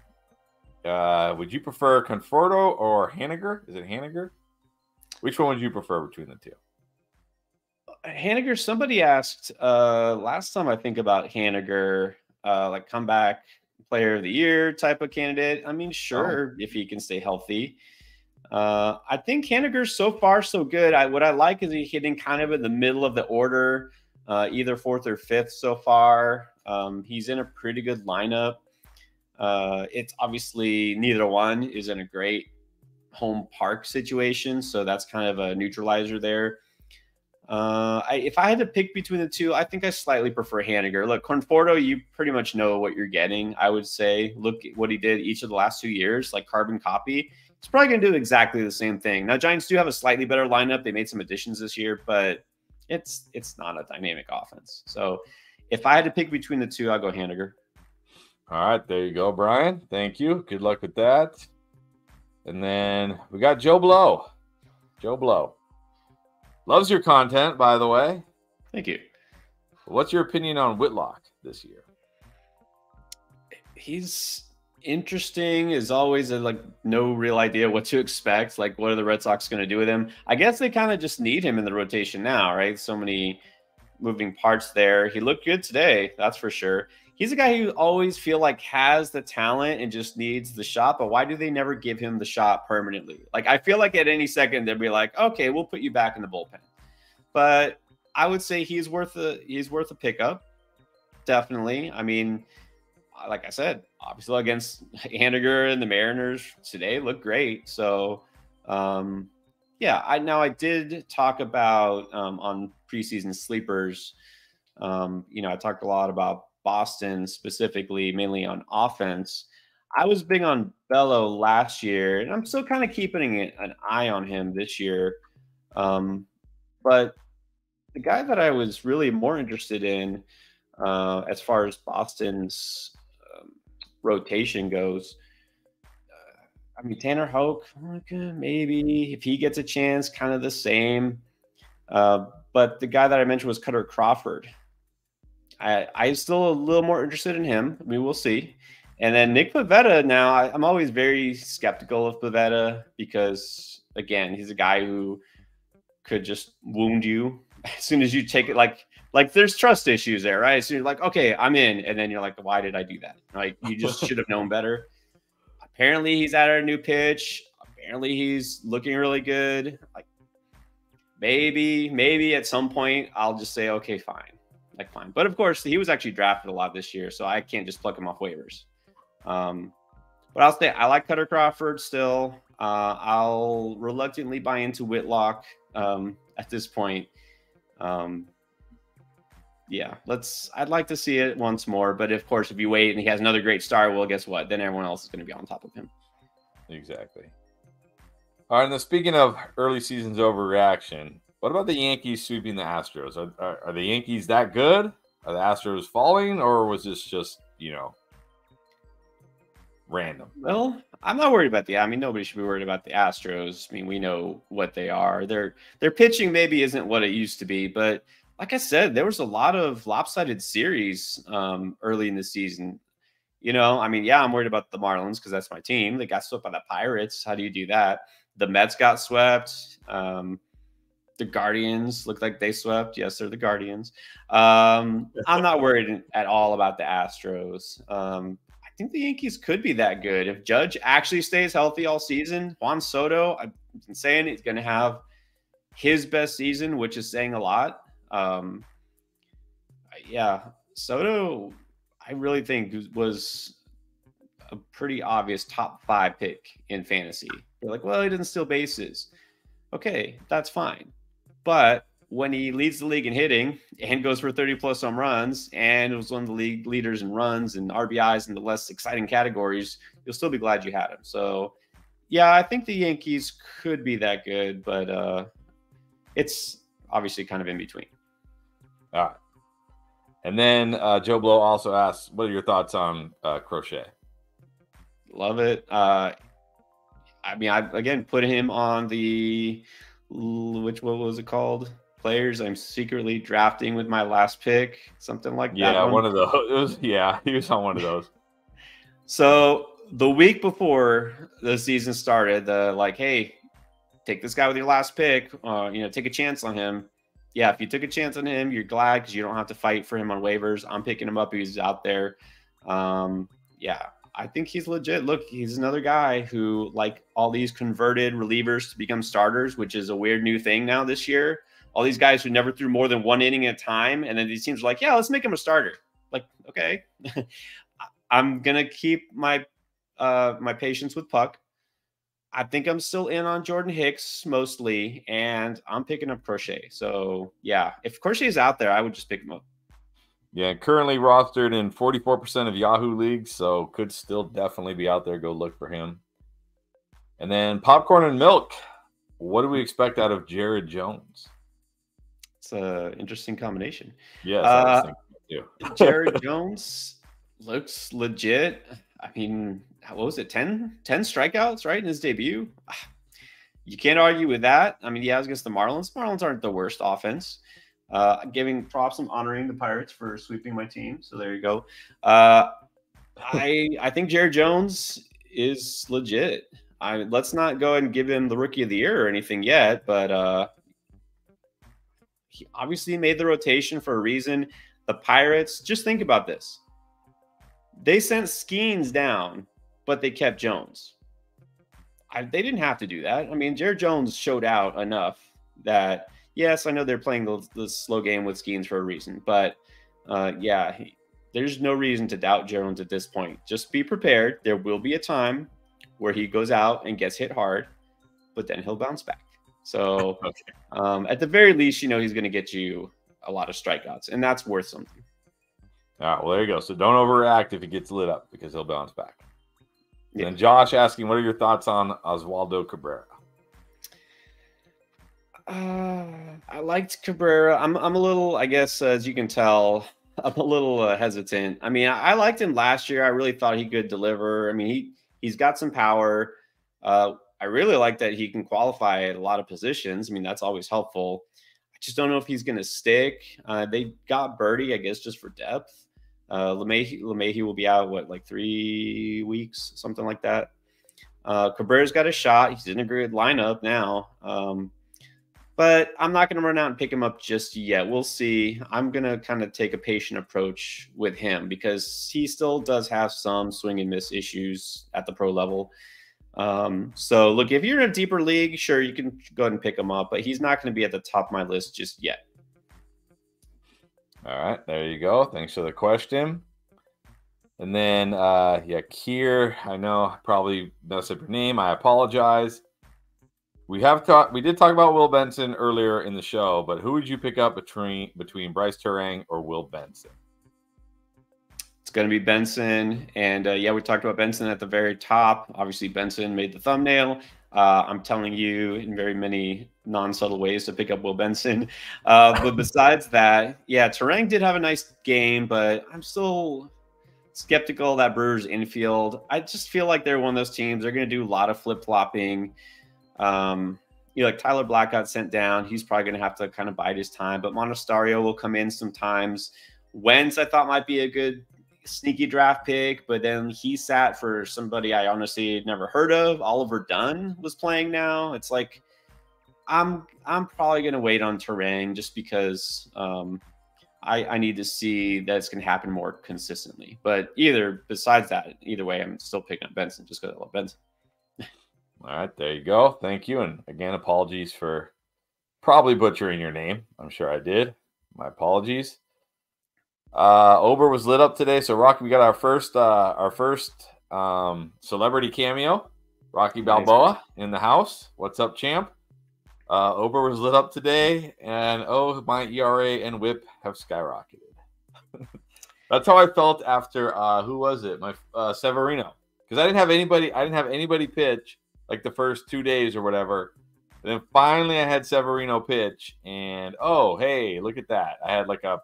A: Uh, would you prefer Conforto or Haniger? Is it Haniger? Which one would you prefer between the two?
B: Haniger, somebody asked uh, last time I think about Haniger, uh, like comeback player of the year type of candidate. I mean, sure, oh. if he can stay healthy. Uh, I think Haniger's so far so good. I what I like is he's hitting kind of in the middle of the order, uh, either fourth or fifth so far. Um, he's in a pretty good lineup. Uh, it's obviously neither one is in a great home park situation, so that's kind of a neutralizer there. Uh, I, if I had to pick between the two, I think I slightly prefer Haniger. Look, Conforto, you pretty much know what you're getting. I would say, look what he did each of the last two years, like carbon copy. He's probably going to do exactly the same thing. Now, Giants do have a slightly better lineup. They made some additions this year, but it's it's not a dynamic offense. So, if I had to pick between the two, I'll go Haniger.
A: All right, there you go, Brian. Thank you. Good luck with that. And then we got Joe Blow. Joe Blow. Loves your content, by the way.
B: Thank you.
A: What's your opinion on Whitlock this year?
B: He's interesting. Is always a, like no real idea what to expect. Like, what are the Red Sox going to do with him? I guess they kind of just need him in the rotation now, right? So many moving parts there. He looked good today, that's for sure he's a guy who always feel like has the talent and just needs the shot. But why do they never give him the shot permanently? Like I feel like at any second they'd be like, okay, we'll put you back in the bullpen. But I would say he's worth a he's worth a pickup. Definitely. I mean, like I said, obviously against Haniger and the Mariners today looked great. So um yeah, I now I did talk about um, on preseason sleepers. Um, you know, I talked a lot about Boston specifically, mainly on offense. I was big on Bello last year, and I'm still kind of keeping an eye on him this year. Um, but the guy that I was really more interested in, uh, as far as Boston's um, rotation goes, uh, I mean Tanner Houck, maybe if he gets a chance, kind of the same. Uh, but the guy that I mentioned was Kutter Crawford. I, I'm still a little more interested in him. We'll see. And then Nick Pivetta. Now, I, am always very skeptical of Pavetta because, again, he's a guy who could just wound you as soon as you take it. Like, like there's trust issues there, right? So you're like, okay, I'm in, and then you're like, why did I do that? Like, you just should have known better. Apparently, he's at a new pitch. Apparently, he's looking really good. Like, maybe, maybe at some point, I'll just say, okay, fine like fine. But of course, he was actually drafted a lot this year, so I can't just pluck him off waivers. Um, but I'll say I like Kutter Crawford still. Uh, I'll reluctantly buy into Whitlock um, at this point. Um, yeah, let's. I'd like to see it once more, but of course, if you wait and he has another great star, well, guess what? Then everyone else is going to be on top of him.
A: Exactly. All right. Now, speaking of early season's overreaction, what about the Yankees sweeping the Astros? Are, are, are, the Yankees that good? Are the Astros falling, or was this just you know random?
B: Well, I'm not worried about the. I mean, nobody should be worried about the Astros. I mean, we know what they are. Their their pitching maybe isn't what it used to be, but like I said, there was a lot of lopsided series um, early in the season. You know, I mean, yeah, I'm worried about the Marlins because that's my team. They got swept by the Pirates. How do you do that? The Mets got swept. Um, the Guardians look like they swept. Yes, they're the Guardians. Um, I'm not worried at all about the Astros. Um, I think the Yankees could be that good if Judge actually stays healthy all season. Juan Soto, been saying he's going to have his best season, which is saying a lot. Um, yeah, Soto, I really think was a pretty obvious top five pick in fantasy. You're like, well, he doesn't steal bases. Okay, that's fine. But when he leads the league in hitting and goes for 30 plus home runs and was one of the league leaders in runs and RBIs in the less exciting categories, you'll still be glad you had him. So, yeah, I think the Yankees could be that good, but uh, it's obviously kind of in between.
A: All right. And then uh, Joe Blow also asks, "What are your thoughts on uh, Crochet?"
B: Love it. Uh, I mean, I again put him on the which what was it called? Players I'm secretly drafting with my last pick, something like
A: yeah,
B: that.
A: Yeah, one. one of those. yeah, he was on one of those.
B: so the week before the season started, the like, hey, take this guy with your last pick. Uh, you know, take a chance on him. yeah, if you took a chance on him, you're glad because you don't have to fight for him on waivers. I'm picking him up. He's out there. Um, yeah, I think he's legit. Look, he's another guy who, like all these converted relievers to become starters, which is a weird new thing now this year. All these guys who never threw more than one inning at a time, and then these teams are like, yeah, let's make him a starter. Like, okay, I'm gonna keep my uh, my patience with Puk. I think I'm still in on Jordan Hicks mostly, and I'm picking up Crochet. So yeah, if Crochet is out there, I would just pick him up.
A: Yeah, currently rostered in 44% of Yahoo leagues, so could still definitely be out there. Go look for him. And then popcorn and milk. What do we expect out of Jared Jones?
B: It's an interesting combination.
A: Yes,
B: uh, Jared Jones looks legit. I mean, what was it 10 10 strikeouts right in his debut you can't argue with that i mean yeah against the marlins marlins aren't the worst offense uh giving props and honoring the pirates for sweeping my team. So there you go. Uh i i think jared jones is legit. I let's not go ahead and give him the rookie of the year or anything yet but uh he obviously made the rotation for a reason. The pirates just think about this. They sent Skenes down but they kept Jones. I, they didn't have to do that. I mean, Jared Jones showed out enough that yes, I know they're playing the, the slow game with Skenes for a reason, but uh, yeah, he, there's no reason to doubt Jones at this point. Just be prepared. There will be a time where he goes out and gets hit hard, but then he'll bounce back. So okay. um, at the very least, you know he's going to get you a lot of strikeouts, and that's worth something.
A: All right, well there you go. So don't overreact if he gets lit up because he'll bounce back. Yeah. And Josh asking, what are your thoughts on Oswaldo Cabrera?
B: Uh, I liked Cabrera. I'm I'm a little, I guess, as you can tell, I'm a little uh, hesitant. I mean, I, I, liked him last year. I really thought he could deliver. I mean, he he's got some power. Uh, I really like that he can qualify at a lot of positions. I mean, that's always helpful. I just don't know if he's going to stick. Uh, they got Berti, I guess, just for depth. Uh, LeMahieu, LeMahieu will be out what like three weeks, something like that. Uh, Cabrera's got a shot. He's in a good lineup now. Um, but I'm not going to run out and pick him up just yet. We'll see. I'm going to kind of take a patient approach with him because he still does have some swing and miss issues at the pro level. Um, so, look, if you're in a deeper league, sure, you can go ahead and pick him up, but he's not going to be at the top of my list just yet.
A: All right, there you go. Thanks for the question. And then, uh, yeah, Kier, I know I probably messed up your name. I apologize. We have talked. We did talk about Will Benson earlier in the show, but who would you pick up between between Brice Turang or Will Benson?
B: It's going to be Benson, and uh, yeah, we talked about Benson at the very top. Obviously, Benson made the thumbnail. Uh, I'm telling you in very many non-subtle ways to pick up Will Benson. Uh, but besides that, yeah, Turang did have a nice game, but I'm still skeptical that Brewers infield. I just feel like they're one of those teams. They're going to do a lot of flip flopping. Um, you know, like Tyler Black got sent down. He's probably going to have to kind of bide his time. But Monasterio will come in sometimes. Wentz, I thought might be a good sneaky draft pick, but then he sat for somebody I honestly never heard of. Oliver Dunn was playing now. It's like I'm I'm probably gonna wait on Turang just because um, I, I need to see that it's gonna happen more consistently. But either besides that, either way, I'm still picking up Benson just because I love Benson.
A: All right, there you go. Thank you, and again, apologies for probably butchering your name. I'm sure I did. My apologies. Uh, Ober was lit up today, so Rocky, we got our first uh, our first um, celebrity cameo. Rocky Balboa in the house. What's up, champ? Uh, Ober was lit up today, and oh, my ERA and WHIP have skyrocketed. That's how I felt after uh, who was it? My uh, Severino, because I didn't have anybody. I didn't have anybody pitch like the first two days or whatever. And then finally, I had Severino pitch, and oh, hey, look at that! I had like a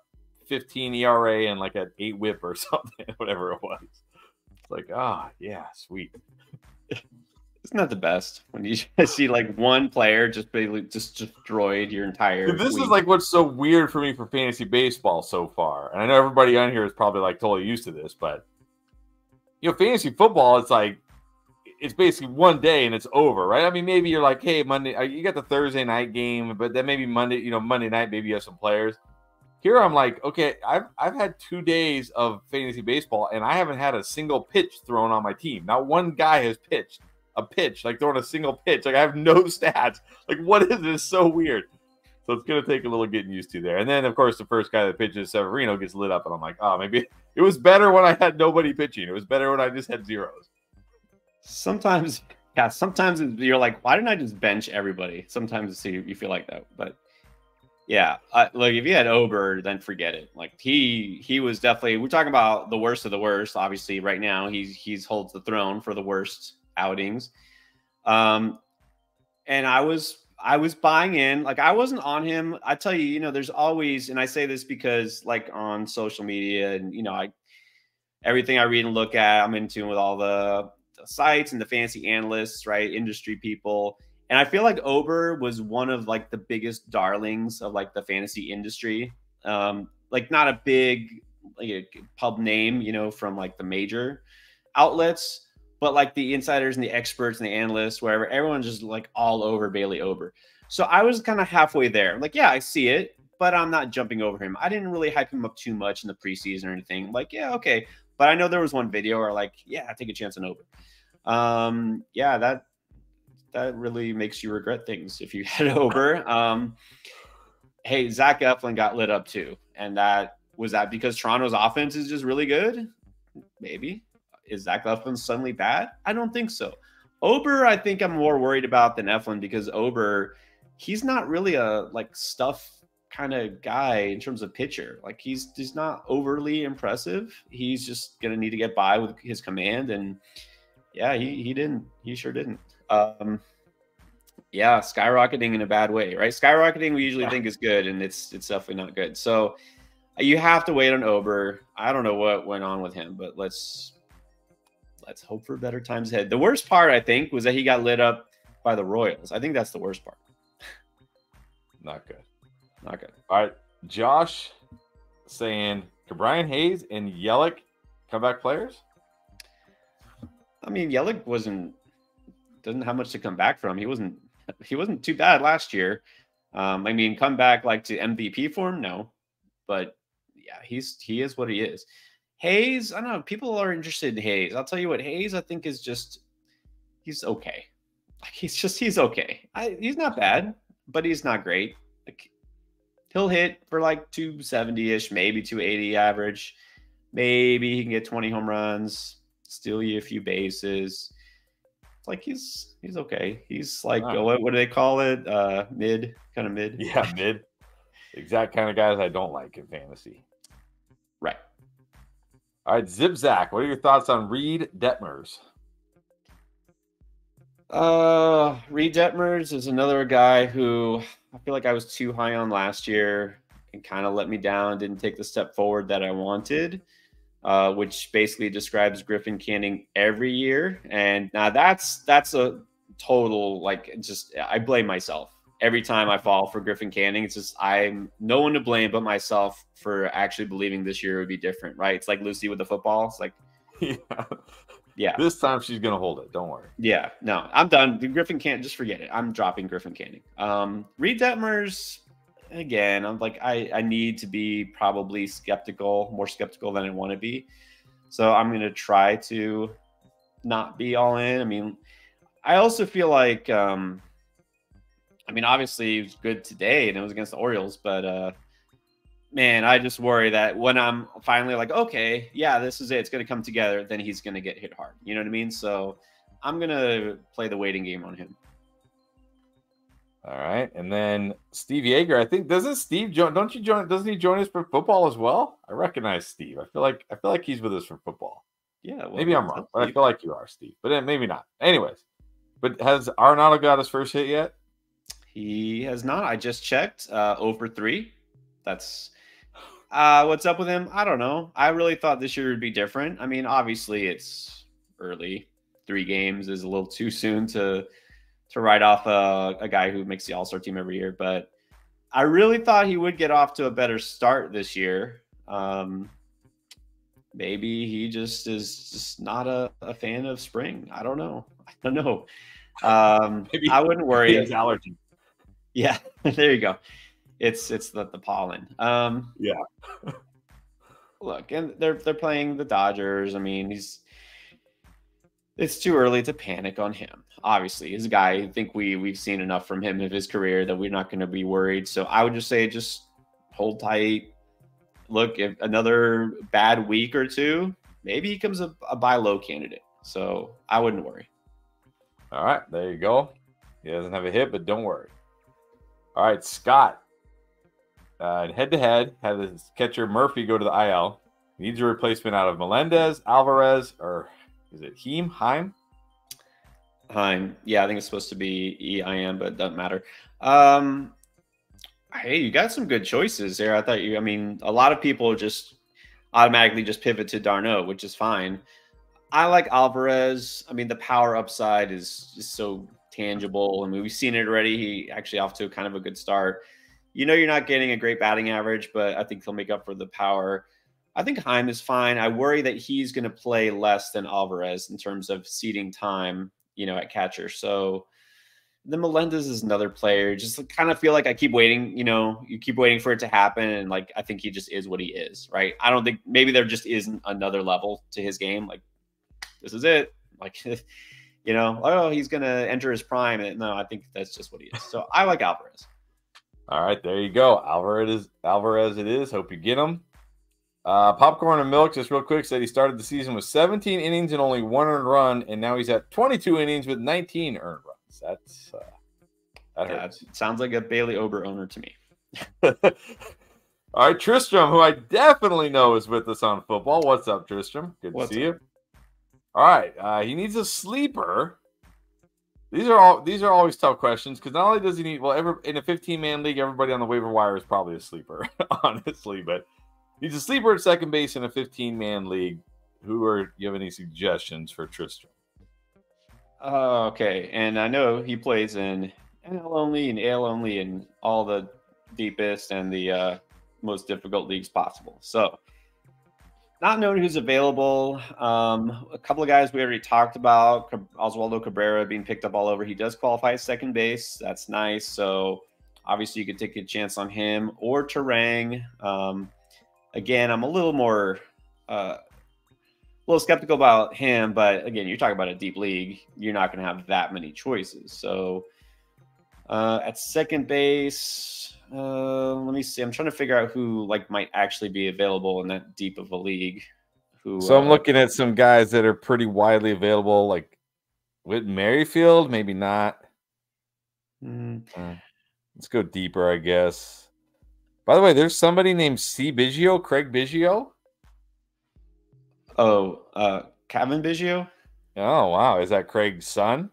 A: 15 ERA and like an eight whip or something, whatever it was. It's like, ah, oh, yeah, sweet.
B: Isn't that the best when you see like one player just basically just destroyed your entire?
A: This week. is like what's so weird for me for fantasy baseball so far, and I know everybody on here is probably like totally used to this, but you know, fantasy football, it's like it's basically one day and it's over, right? I mean, maybe you're like, hey, Monday, uh, you got the Thursday night game, but then maybe Monday, you know, Monday night, maybe you have some players. Here I'm like, okay, I've I've had two days of fantasy baseball and I haven't had a single pitch thrown on my team. Not one guy has pitched a pitch, like throwing a single pitch. Like I have no stats. Like what is this? So weird. So it's gonna take a little getting used to there. And then of course the first guy that pitches Severino gets lit up, and I'm like, oh, maybe it was better when I had nobody pitching. It was better when I just had zeros.
B: Sometimes, yeah. Sometimes you're like, why didn't I just bench everybody? Sometimes you feel like that, but yeah, uh, like if you had Ober, then forget it. Like he he was definitely. We're talking about the worst of the worst. Obviously, right now he's he's holds the throne for the worst outings. Um, and I was I was buying in. Like I wasn't on him. I tell you, you know, there's always, and I say this because like on social media, and you know, I everything I read and look at, I'm in tune with all the, the sites and the fancy analysts, right? Industry people and I feel like Ober was one of like the biggest darlings of like the fantasy industry. Um, like not a big like pub name, you know, from like the major outlets, but like the insiders and the experts and the analysts, wherever everyone's just like all over Bailey Ober. So I was kind of halfway there. Like, yeah, I see it, but I'm not jumping over him. I didn't really hype him up too much in the preseason or anything. Like, yeah, okay. But I know there was one video where like, yeah, I take a chance on Ober. Um, yeah, that that really makes you regret things if you head over. Um, hey, Zach Eflin got lit up too, and that was that because Toronto's offense is just really good. Maybe is Zach Eflin suddenly bad? I don't think so. Ober, I think I'm more worried about than Eflin because Ober, he's not really a like stuff kind of guy in terms of pitcher. Like he's he's not overly impressive. He's just gonna need to get by with his command, and yeah, he he didn't. He sure didn't. Um, yeah, skyrocketing in a bad way, right? Skyrocketing we usually yeah. think is good, and it's it's definitely not good. So you have to wait on Ober. I don't know what went on with him, but let's let's hope for better times ahead. The worst part, I think, was that he got lit up by the Royals. I think that's the worst part.
A: Not good.
B: Not good.
A: All right, Josh saying Brian Hayes and Yelich comeback players.
B: I mean, Yelich wasn't doesn't have much to come back from. He wasn't he wasn't too bad last year. Um, I mean, come back like to MVP form, no, but yeah, he's he is what he is. Hayes, I don't know. People are interested in Hayes. I'll tell you what, Hayes, I think is just he's okay. Like he's just he's okay. I, he's not bad, but he's not great. Like he'll hit for like 270 ish, maybe 280 average. Maybe he can get 20 home runs, steal you a few bases like he's he's okay. He's like uh, what, what do they call it? Uh, mid, kind of mid.
A: Yeah, mid. exact kind of guys I don't like in fantasy.
B: Right.
A: All right, Zip Zach, what are your thoughts on Reid Detmers?
B: Uh, Reid Detmers is another guy who I feel like I was too high on last year and kind of let me down. Didn't take the step forward that I wanted uh, which basically describes Griffin Canning every year. And now that's that's a total like just I blame myself every time I fall for Griffin Canning. It's just I'm no one to blame but myself for actually believing this year would be different, right? It's like Lucy with the football. It's like yeah. Yeah.
A: This time she's gonna hold it. Don't worry.
B: Yeah. No, I'm done. Griffin can't just forget it. I'm dropping Griffin Canning. Um, Reid Detmers, again, I'm like, I, I need to be probably skeptical, more skeptical than I want to be. So I'm going to try to not be all in. I mean, I also feel like, um, I mean, obviously it was good today and it was against the Orioles, but, uh, man, I just worry that when I'm finally like, okay, yeah, this is it, it's going to come together, then he's going to get hit hard. You know what I mean? So I'm going to play the waiting game on him.
A: All right, and then Steve Yeager. I think doesn't Steve join? Don't you join? Doesn't he join us for football as well? I recognize Steve. I feel like I feel like he's with us for football.
B: Yeah, well,
A: maybe I'm wrong, but I feel like you are, Steve. But maybe not. Anyways, but has Arenado got his first hit yet?
B: He has not. I just checked. Uh, over three. That's uh, what's up with him. I don't know. I really thought this year would be different. I mean, obviously it's early. Three games is a little too soon to to write off a, a guy who makes the All Star team every year, but I really thought he would get off to a better start this year. Um, maybe he just is just not a, a fan of spring. I don't know. I don't know. Um, maybe, I wouldn't worry.
A: It's allergy.
B: Yeah, there you go. It's it's the, the pollen. Um,
A: yeah.
B: look, and they're they're playing the Dodgers. I mean, he's it's too early to panic on him. Obviously, he's a guy. I think we we've seen enough from him of his career that we're not going to be worried. So I would just say, just hold tight. Look, if another bad week or two, maybe he becomes a, a buy low candidate. So I wouldn't worry.
A: All right, there you go. He doesn't have a hit, but don't worry. All right, Scott. Uh, head to head, had his catcher Murphy go to the IL. Needs a replacement out of Melendez, Alvarez, or is it Heim? Heim?
B: Heim. Yeah, I think it's supposed to be E I M, but it doesn't matter. Um, hey, you got some good choices there. I thought you. I mean, a lot of people just automatically just pivot to d'Arnaud, which is fine. I like Alvarez. I mean, the power upside is just so tangible. I mean, we've seen it already. He actually off to kind of a good start. You know, you're not getting a great batting average, but I think he'll make up for the power. I think Heim is fine. I worry that he's going to play less than Alvarez in terms of seating time, you know, at catcher. So the Melendez is another player. Just kind of feel like I keep waiting, you know, you keep waiting for it to happen. And like, I think he just is what he is, right? I don't think maybe there just isn't another level to his game. Like, this is it. Like, you know, oh, he's going to enter his prime. And no, I think that's just what he is. So I like Alvarez.
A: All right, there you go. Alvarez, Alvarez, it is. Hope you get him. Uh, Popcorn and Milk, just real quick, said he started the season with 17 innings and only one earned run, and now he's at 22 innings with 19 earned runs. That's uh,
B: that hurts. Yeah, sounds like a Bailey Ober owner to me.
A: All right, Tristram, who I definitely know is with us on football. What's up, Tristram? Good What's to see up? you. All right, uh, he needs a sleeper. These are all these are always tough questions because not only does he need well, every, in a 15 man league, everybody on the waiver wire is probably a sleeper, honestly, but He's a sleeper at second base in a 15 man league. Who are you have any suggestions for Tristram?
B: Uh, okay, and I know he plays in NL only and AL only and all the deepest and the uh, most difficult leagues possible. So, not knowing who's available. Um, a couple of guys we already talked about. Oswaldo Cabrera being picked up all over. He does qualify at second base. That's nice. So, obviously, you could take a chance on him or Turang. Um, again, I'm a little more uh, a little skeptical about him, but again, you're talking about a deep league. You're not going to have that many choices. So uh, at second base, uh, let me see. I'm trying to figure out who like might actually be available in that deep of a league. Who?
A: So I'm uh, looking at some guys that are pretty widely available, like Whit Merrifield. Maybe not. Mm. let's go deeper, I guess. By the way, there's somebody named C. Biggio, Craig Biggio.
B: Oh, uh, Cavan Biggio.
A: Oh wow, is that Craig's son?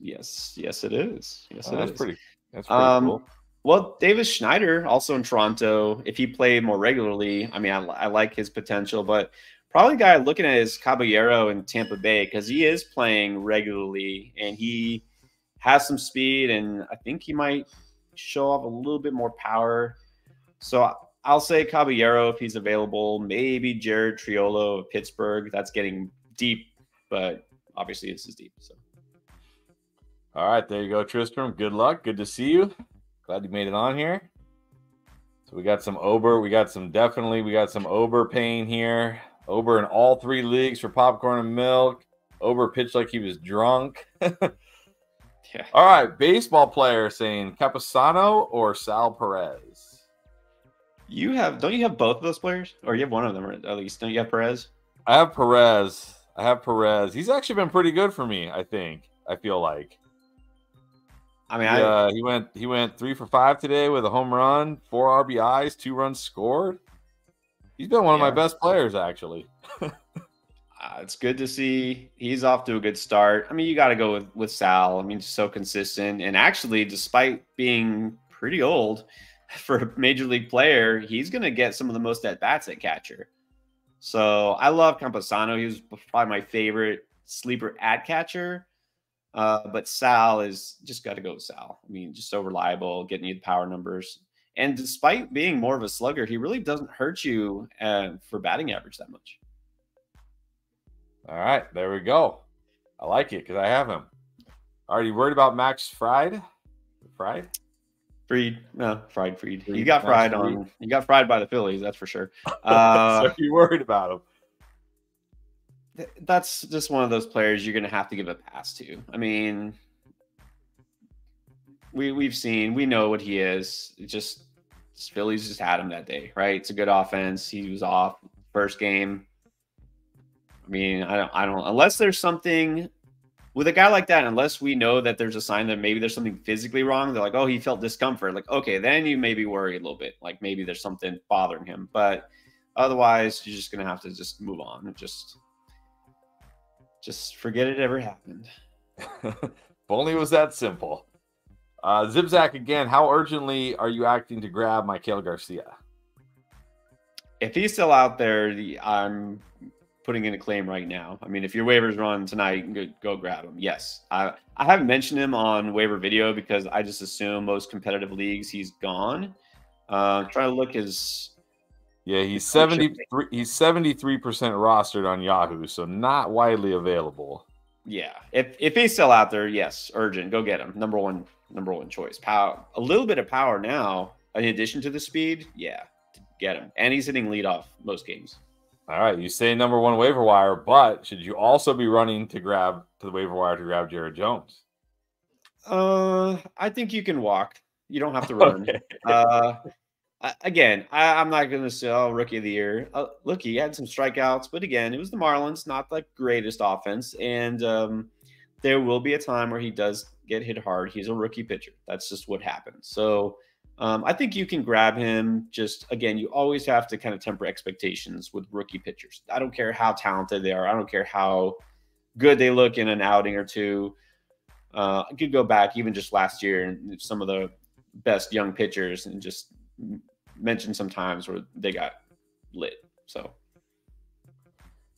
B: Yes, yes, it is. Yes, oh, it
A: that's
B: is.
A: pretty. That's pretty
B: um,
A: cool.
B: Well, Davis Schneider, also in Toronto, if he played more regularly, I mean, I, I like his potential, but probably guy looking at is Caballero in Tampa Bay because he is playing regularly and he has some speed, and I think he might show off a little bit more power. So I'll say Caballero if he's available. Maybe Jared Triolo of Pittsburgh. That's getting deep, but obviously this is deep. So.
A: All right, there you go, Tristram. Good luck. Good to see you. Glad you made it on here. So we got some Ober. We got some definitely. We got some Ober pain here. Ober in all three leagues for popcorn and milk. Ober pitched like he was drunk. Yeah. All right, baseball player saying Campusano or Sal Perez.
B: You have don't you have both of those players, or you have one of them at least? Don't you have Perez?
A: I have Perez. I have Perez. He's actually been pretty good for me. I think. I feel like.
B: I mean,
A: yeah, uh, he went he went three for five today with a home run, four RBIs, two runs scored. He's been one yeah. of my best players, actually.
B: uh, it's good to see he's off to a good start. I mean, you got to go with with Sal. I mean, just so consistent, and actually, despite being pretty old for a major league player, he's going to get some of the most at bats at catcher. So I love Campusano. He was probably my favorite sleeper at catcher. Uh, but Sal is just got to go with Sal. I mean, just so reliable, getting you the power numbers. And despite being more of a slugger, he really doesn't hurt you uh, for batting average that much.
A: All right, there we go. I like it because I have him. Are you worried about Max Fried? Fried?
B: Fried, no, fried, Fried. You got fried on. You got fried by the Phillies, that's for sure. Uh,
A: so you worried about
B: him? That's just one of those players you're going to have to give a pass to. I mean, we we've seen, we know what he is. It just Phillies just had him that day, right? It's a good offense. He was off first game. I mean, I don't, I don't, unless there's something with a guy like that, unless we know that there's a sign that maybe there's something physically wrong, they're like, oh, he felt discomfort. Like, okay, then you maybe worry a little bit. Like maybe there's something bothering him. But otherwise, you're just gonna have to just move on and just just forget it ever happened.
A: if only it was that simple. Uh, Zibzak again, how urgently are you acting to grab Maikel Garcia?
B: If he's still out there, the, I'm putting in a claim right now. I mean, if your waivers run tonight, go, go grab him. Yes, I I haven't mentioned him on waiver video because I just assume most competitive leagues he's gone. Uh, try to look his.
A: Yeah, he's seventy three. He's seventy three percent rostered on Yahoo, so not widely available.
B: Yeah, if if he's still out there, yes, urgent, go get him. Number one, number one choice. Power, a little bit of power now, in addition to the speed. Yeah, get him, and he's hitting lead off most games.
A: All right, you say number one waiver wire, but should you also be running to grab to the waiver wire to grab Jared Jones?
B: Uh, I think you can walk. You don't have to run. okay. Uh, again, I, am not going to say oh, rookie of the year. Uh, look, he had some strikeouts, but again, it was the Marlins, not the greatest offense, and um, there will be a time where he does get hit hard. He's a rookie pitcher. That's just what happens. So um, I think you can grab him. Just again, you always have to kind of temper expectations with rookie pitchers. I don't care how talented they are. I don't care how good they look in an outing or two. Uh, I could go back even just last year and some of the best young pitchers and just mention some times where they got lit. So.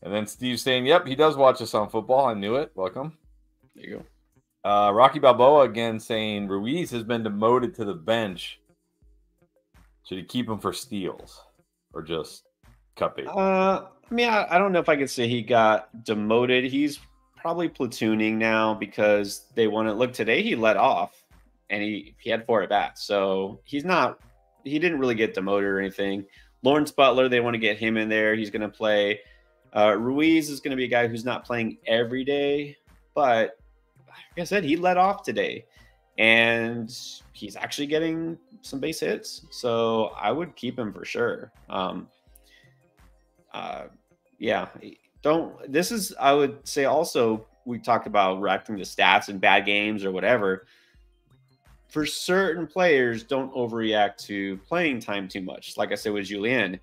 A: And then Steve saying, "Yep, he does watch us on football. I knew it. Welcome."
B: There you
A: go. Uh, Rocky Balboa again saying Ruiz has been demoted to the bench should he keep him for steals or just bait?
B: Uh, I mean, I, I don't know if I could say he got demoted. He's probably platooning now because they want to look today. He let off and he, he had four at bats. So he's not, he didn't really get demoted or anything. Lawrence Butler, they want to get him in there. He's going to play. Uh, Ruiz is going to be a guy who's not playing every day, but like I said, he let off today and he's actually getting some base hits. So I would keep him for sure. Um, uh, yeah, don't. This is I would say also we talked about reacting to stats and bad games or whatever. For certain players, don't overreact to playing time too much. Like I said with Julien,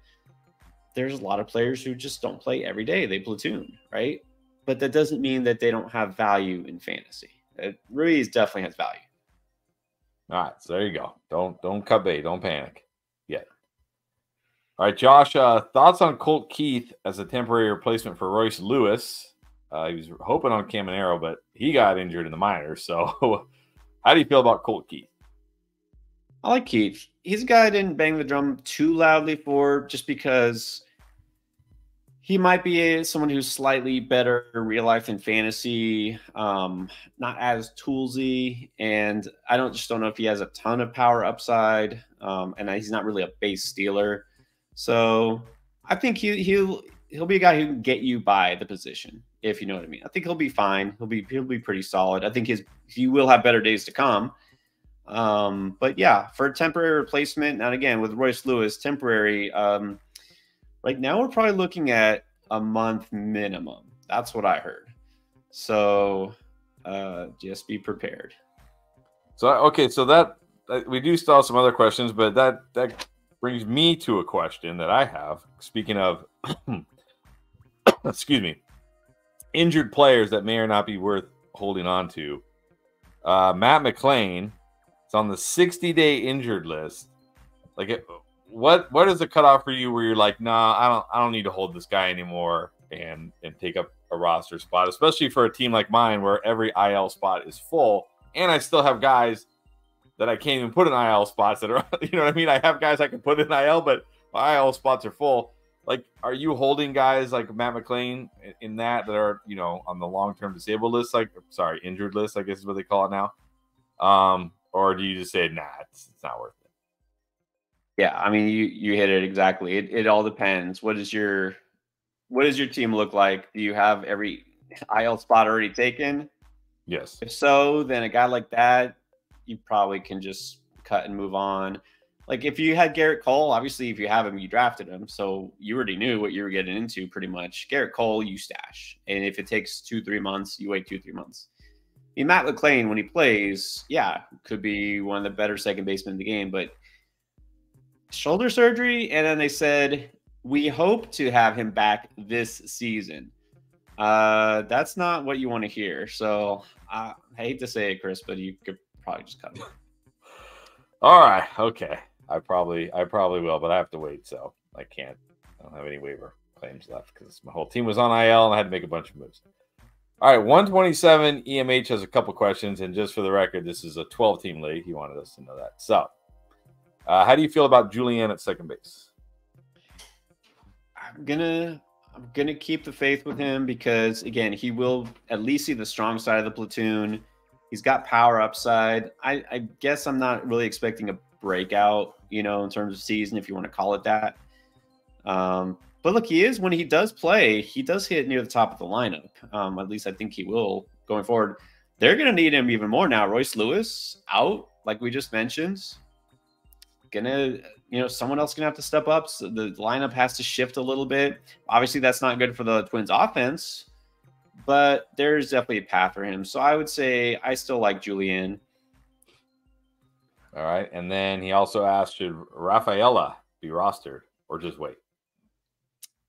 B: there's a lot of players who just don't play every day. They platoon, right? But that doesn't mean that they don't have value in fantasy. Uh, Ruiz definitely has value.
A: All right, so there you go. Don't don't cut bait. Don't panic yet. All right, Josh. Uh, thoughts on Colt Keith as a temporary replacement for Royce Lewis? Uh, he was hoping on Caminero, but he got injured in the minors. So, how do you feel about Colt Keith?
B: I like Keith. He's a guy I didn't bang the drum too loudly for, just because he might be someone who's slightly better in real life than fantasy, um, not as toolsy, and I don't just don't know if he has a ton of power upside, um, and he's not really a base stealer. So I think he he'll he'll be a guy who can get you by the position, if you know what I mean. I think he'll be fine. He'll be he'll be pretty solid. I think his he will have better days to come. Um, but yeah, for a temporary replacement, and again with Royce Lewis, temporary. Um, Right now, we're probably looking at a month minimum. That's what I heard. So uh, just be prepared.
A: So okay, so that we do still have some other questions, but that that brings me to a question that I have. Speaking of, excuse me, injured players that may or not be worth holding on to. Uh, Matt McLain is on the 60 day injured list. Like, it, what what is the cutoff for you where you're like, nah, I don't I don't need to hold this guy anymore and and take up a roster spot, especially for a team like mine where every IL spot is full, and I still have guys that I can't even put in IL spots that are you know what I mean. I have guys I can put in IL, but my IL spots are full. like, are you holding guys like Matt McLain in that that are you know on the long term disabled list, like sorry, injured list, I guess is what they call it now, um, or do you just say nah, it's, it's not worth it?
B: Yeah, I mean, you you hit it exactly. It it all depends. What is your what does your team look like? Do you have every IL spot already taken?
A: Yes.
B: If so, then a guy like that, you probably can just cut and move on. Like if you had Gerrit Cole, obviously if you have him, you drafted him. So you already knew what you were getting into pretty much. Gerrit Cole, you stash. And if it takes two, three months, you wait two, three months. I mean, Matt McLain, when he plays, yeah, could be one of the better second basemen in the game, but shoulder surgery. And then they said, we hope to have him back this season. Uh, that's not what you want to hear. So I hate to say it, Chris, but you could probably just cut him.
A: All right. Okay. I probably I probably will, but I have to wait, so I can't. I don't have any waiver claims left because my whole team was on IL and I had to make a bunch of moves. All right, 127 EMH has a couple questions, and just for the record, this is a 12 team league. He wanted us to know that. So, uh, how do you feel about Julien at second base?
B: I'm gonna I'm gonna keep the faith with him because again, he will at least see the strong side of the platoon. He's got power upside. I, I guess I'm not really expecting a breakout, you know, in terms of season, if you want to call it that. Um, but look, he is when he does play, he does hit near the top of the lineup. Um, at least I think he will going forward. They're going to need him even more now. Royce Lewis out, like we just mentioned. Gonna, you know, someone else gonna have to step up. So the lineup has to shift a little bit. Obviously, that's not good for the Twins' offense, but there's definitely a path for him. So I would say I still like julien
A: All right. And then he also asked, should Rafaela be rostered or just wait?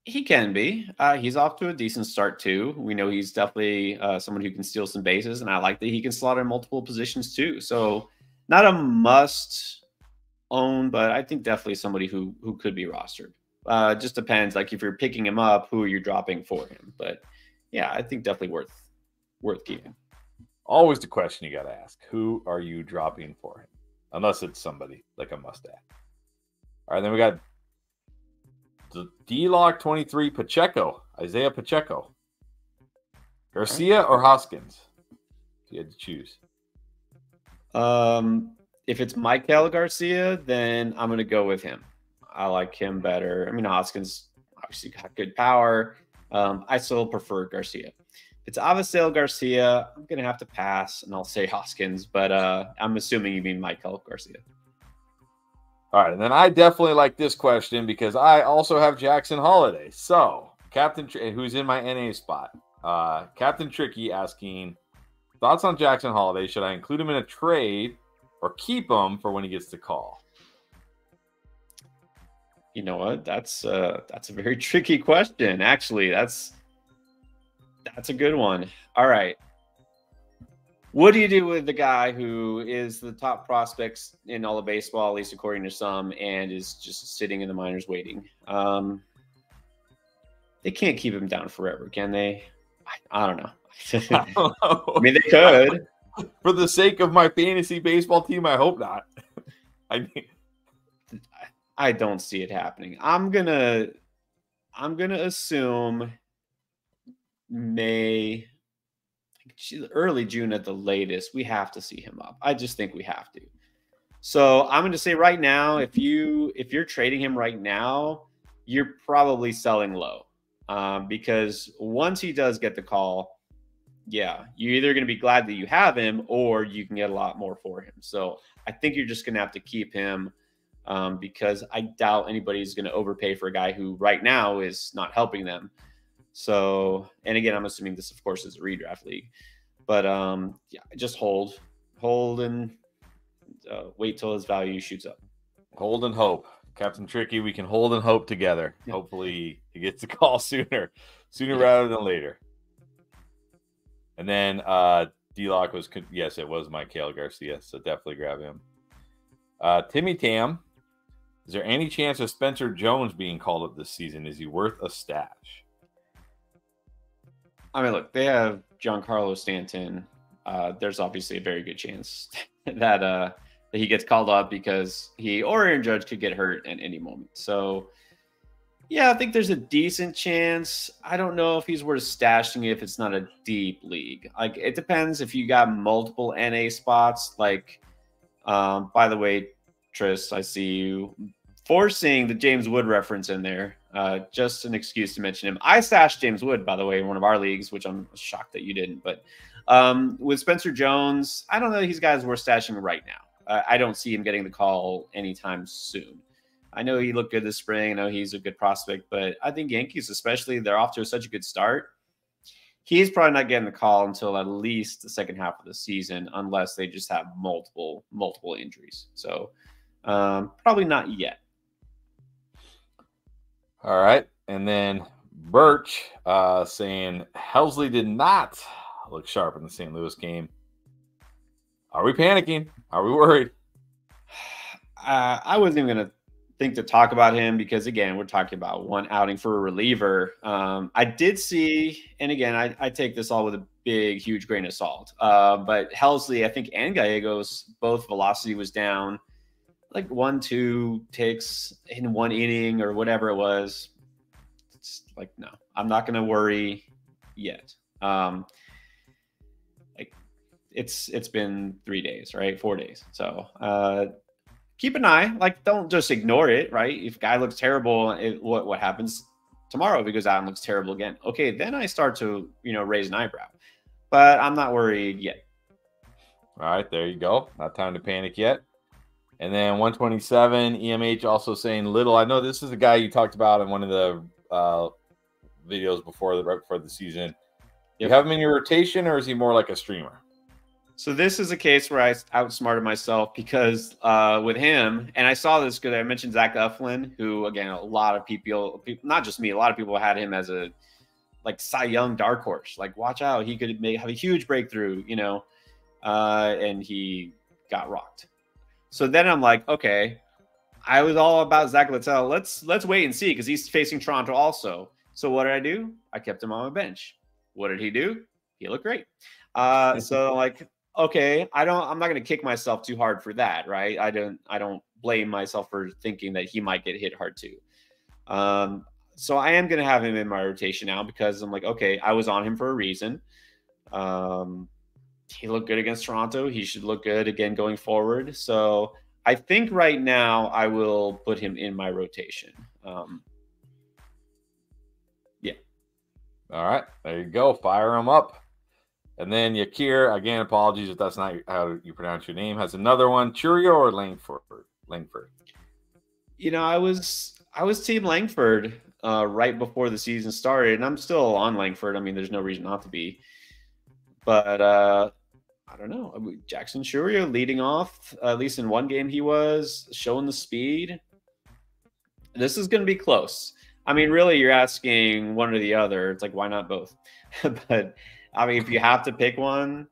B: He can be. Uh, he's off to a decent start too. We know he's definitely uh, someone who can steal some bases, and I like that he can slot in multiple positions too. So not a must own, but I think definitely somebody who who could be rostered. Uh, just depends. Like if you're picking him up, who are you dropping for him? But yeah, I think definitely worth worth keeping.
A: Always the question you got to ask: Who are you dropping for him? unless it's somebody like a mustache. All right, then we got the D Lock 23 Pacheco, Isaiah Pacheco, Garcia or Hoskins. If you had to choose.
B: Um, if it's Maikel Garcia, then I'm gonna go with him. I like him better. I mean, Hoskins obviously got good power. Um, I still prefer Garcia If it's Avisail Garcia, I'm gonna have to pass, and I'll say Hoskins, but uh, I'm assuming you mean Maikel Garcia.
A: All right, and then I definitely like this question because I also have Jackson Holliday. So, Captain, who's in my NA spot, uh, Captain Tricky asking thoughts on Jackson Holliday. Should I include him in a trade or keep him for when he gets the call?
B: You know what? That's uh, that's a very tricky question. Actually, that's that's a good one. All right. What do you do with the guy who is the top prospects in all of baseball, at least according to some, and is just sitting in the minors waiting? Um, they can't keep him down forever, can they? I, I don't know. I, don't know. I mean, they could.
A: For the sake of my fantasy baseball team, I hope not. I mean,
B: I don't see it happening. I'm gonna, I'm gonna assume May, early June at the latest, we have to see him up. I just think we have to. So I'm to say right now, if you if you're trading him right now, you're probably selling low um, because once he does get the call, yeah, you're either going to be glad that you have him or you can get a lot more for him. So I think you're just going to have to keep him um, because I doubt anybody's going to overpay for a guy who right now is not helping them. So, and again, I'm assuming this, of course, is a redraft league, but um, yeah, just hold, hold, and uh, wait till his value shoots up.
A: Hold and hope, Captain Tricky. We can hold and hope together. Hopefully, he gets the call sooner, sooner rather than later. And then uh, D Lock was yes, it was Maikel Garcia, so definitely grab him. Uh, Timmy Tam, is there any chance of Spencer Jones being called up this season? Is he worth a stash?
B: I mean, look, they have Giancarlo Stanton. Uh, there's obviously a very good chance that uh, that he gets called up because he or Aaron Judge could get hurt at any moment. So Yeah, I think there's a decent chance. I don't know if he's worth stashing if it's not a deep league. Like it depends if you got multiple NA spots. Like, um, by the way, Tris, I see you forcing the James Wood reference in there. Uh, just an excuse to mention him. I stashed James Wood, by the way, in one of our leagues, which I'm shocked that you didn't. But um, with Spencer Jones, I don't know these guys worth stashing right now. Uh, I don't see him getting the call anytime soon. I know he looked good this spring. I know he's a good prospect, but I think Yankees, especially, they're off to such a good start. He's probably not getting the call until at least the second half of the season, unless they just have multiple multiple injuries. So um, probably not yet.
A: All right, and then Birch uh, saying Helsley did not look sharp in the St. Louis game. Are we panicking? Are we worried?
B: Uh, I wasn't even going to think to talk about him because again, we're talking about one outing for a reliever. Um, I did see, and again, I, I, take this all with a big, huge grain of salt. Uh, but Helsley, I think, and Gallegos, both velocity was down like one, two ticks in one inning or whatever it was. It's like, no, I'm not going to worry yet. Um, like it's it's been three days, right? Four days. So uh, keep an eye. Like, don't just ignore it, right? If guy looks terrible, it, what what happens tomorrow if he goes out and looks terrible again? Okay, then I start to you know raise an eyebrow, but I'm not worried yet.
A: All right, there you go. Not time to panic yet. And then 127 EMH also saying Littell. I know this is a guy you talked about in one of the uh, videos before the right before the season. You have him in your rotation, or is he more like a streamer?
B: So this is a case where I outsmarted myself because uh, with him, and I saw this because I mentioned Zach Eflin, who again a lot of people, not just me, a lot of people had him as a like Cy Young dark horse. Like watch out, he could make have a huge breakthrough, you know, uh, and he got rocked. So then I'm like, okay, I was all about Zach Littell. Let's let's wait and see because he's facing Toronto also. So what did I do? I kept him on my bench. What did he do? He looked great. Uh, so like okay, I don't I'm not going to kick myself too hard for that, right? I don't I don't blame myself for thinking that he might get hit hard too. Um so I am going to have him in my rotation now because I'm like, okay, I was on him for a reason. Um he looked good against Toronto. He should look good again going forward. So I think right now I will put him in my rotation. Um, yeah.
A: All right. There you go. Fire him up. And then Yakir, again, apologies if that's not how you pronounce your name, has another one. Chourio or Langford? Langford.
B: You know, I was I was team Langford uh, right before the season started, and I'm still on Langford. I mean, there's no reason not to be. But uh, I don't know. I mean, Jackson Chourio leading off, at least in one game, he was showing the speed. This is going to be close. I mean, really, you're asking one or the other. It's like, why not both? but I mean, if you have to pick one,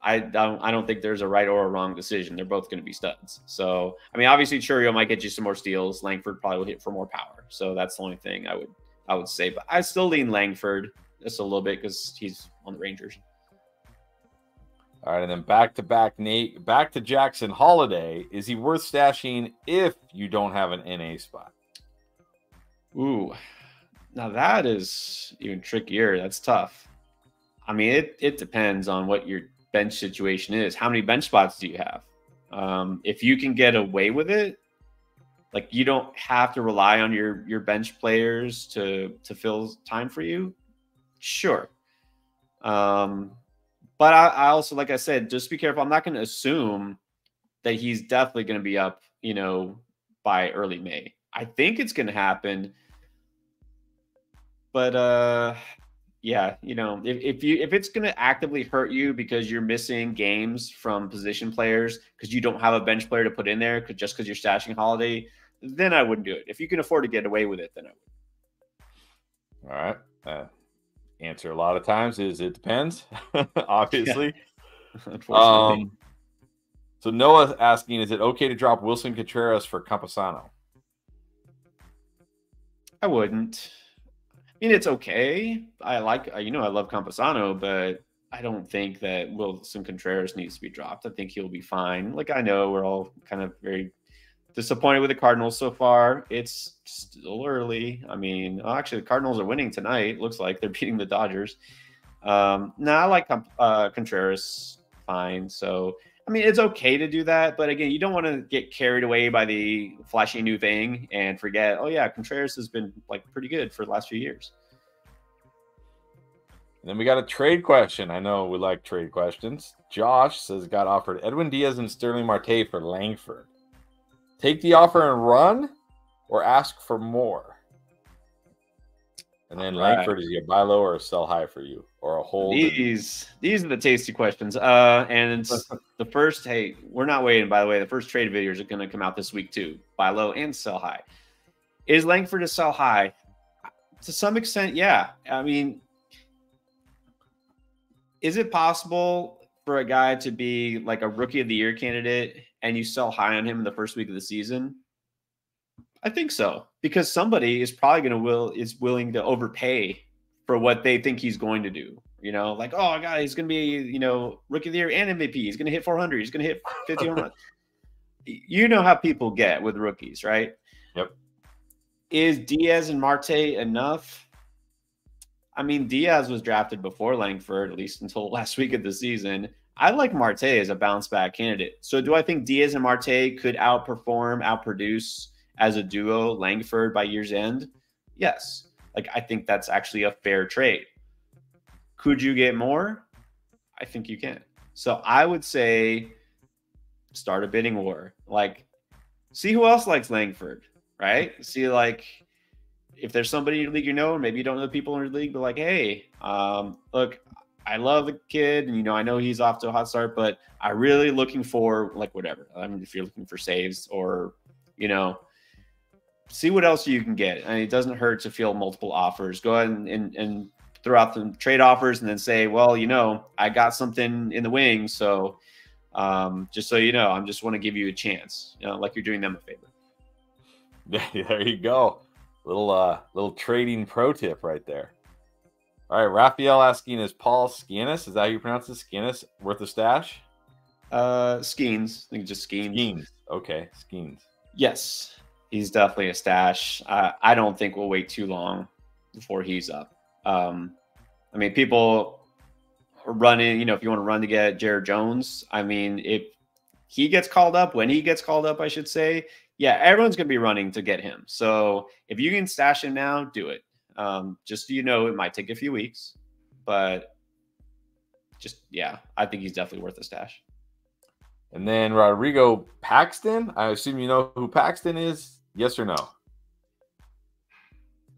B: I don't I don't think there's a right or a wrong decision. They're both going to be studs. So I mean, obviously Chourio might get you some more steals. Langford probably will hit for more power. So that's the only thing I would I would say. But I still lean Langford just a little bit because he's on the Rangers.
A: All right, and then back to back Nate, back to Jackson Holliday. Is he worth stashing if you don't have an NA spot?
B: Ooh, now that is even trickier. That's tough. I mean, it, it depends on what your bench situation is. How many bench spots do you have? Um, if you can get away with it, like you don't have to rely on your your bench players to to fill time for you. Sure. Um, but I, I also, like I said, just be careful. I'm not going to assume that he's definitely going to be up, you know, by early May. I think it's going to happen. But uh yeah, you know, if, if you if it's gonna actively hurt you because you're missing games from position players because you don't have a bench player to put in there, cause, just because you're stashing Holliday, then I wouldn't do it. If you can afford to get away with it, then I
A: would. All right. Uh, answer a lot of times is it depends, obviously. um, so Noah asking, is it okay to drop Willson Contreras for Campusano?
B: I wouldn't. Mean, it's okay. I like, you know, I love Campusano, but I don't think that Willson Contreras needs to be dropped. I think he'll be fine. Like I know we're all kind of very disappointed with the Cardinals so far. It's still early. I mean, actually, the Cardinals are winning tonight. Looks like they're beating the Dodgers. Um, no, I like uh, Contreras fine. So, I mean, it's okay to do that. But again, you don't want to get carried away by the flashy new thing and forget, oh, yeah, Contreras has been like pretty good for the last few years.
A: And then we got a trade question. I know we like trade questions. Josh says got offered Edwin Diaz and Starling Marte for Langford. Take the offer and run, or ask for more. And then All Langford right. is a buy low or sell high for you, or a hold.
B: These and... these are the tasty questions. Uh, and the first. Hey, we're not waiting. By the way, the first trade videos are going to come out this week too. Buy low and sell high. Is Langford to sell high? To some extent, yeah. I mean, is it possible for a guy to be like a rookie of the year candidate and you sell high on him in the first week of the season? I think so because somebody is probably going to will is willing to overpay for what they think he's going to do. You know, like oh god, he's going to be you know rookie of the year and MVP. He's going to hit 400. He's going to hit 50 home runs. You know how people get with rookies, right?
A: Yep.
B: Is Diaz and Marte enough? I mean, Diaz was drafted before Langford, at least until last week of the season. I like Marte as a bounce back candidate. So, do I think Diaz and Marte could outperform, outproduce as a duo Langford by year's end? Yes. Like, I think that's actually a fair trade. Could you get more? I think you can. So, I would say start a bidding war. Like, see who else likes Langford, right? See, like, if there's somebody in your league you know, maybe you don't know the people in your league, but like, hey, um, look, I love the kid, and you know, I know he's off to a hot start, but I really looking for like whatever. I mean, if you're looking for saves or you know, see what else you can get. I mean, it doesn't hurt to feel multiple offers. Go ahead and, and, and throw out the trade offers, and then say, well, you know, I got something in the wings, so um, just so you know, I'm just want to give you a chance, you know, like you're doing them a favor.
A: There you go. Little uh little trading pro tip right there. All right, Raphael asking is Paul Skenes, is that how you pronounce it? Skenes worth a stash?
B: Uh Skeens. I think just Skeens.
A: Skeens. Okay, Skeens.
B: Yes. He's definitely a stash. Uh, I don't think we'll wait too long before he's up. Um I mean people running, you know, if you want to run to get Jared Jones, I mean, if he gets called up, when he gets called up, I should say, yeah, everyone's going to be running to get him. So if you can stash him now, do it. Um, just so you know, it might take a few weeks, but just yeah, I think he's definitely worth a stash.
A: And then Rodrigo Paxton. I assume you know who Paxton is. Yes or no?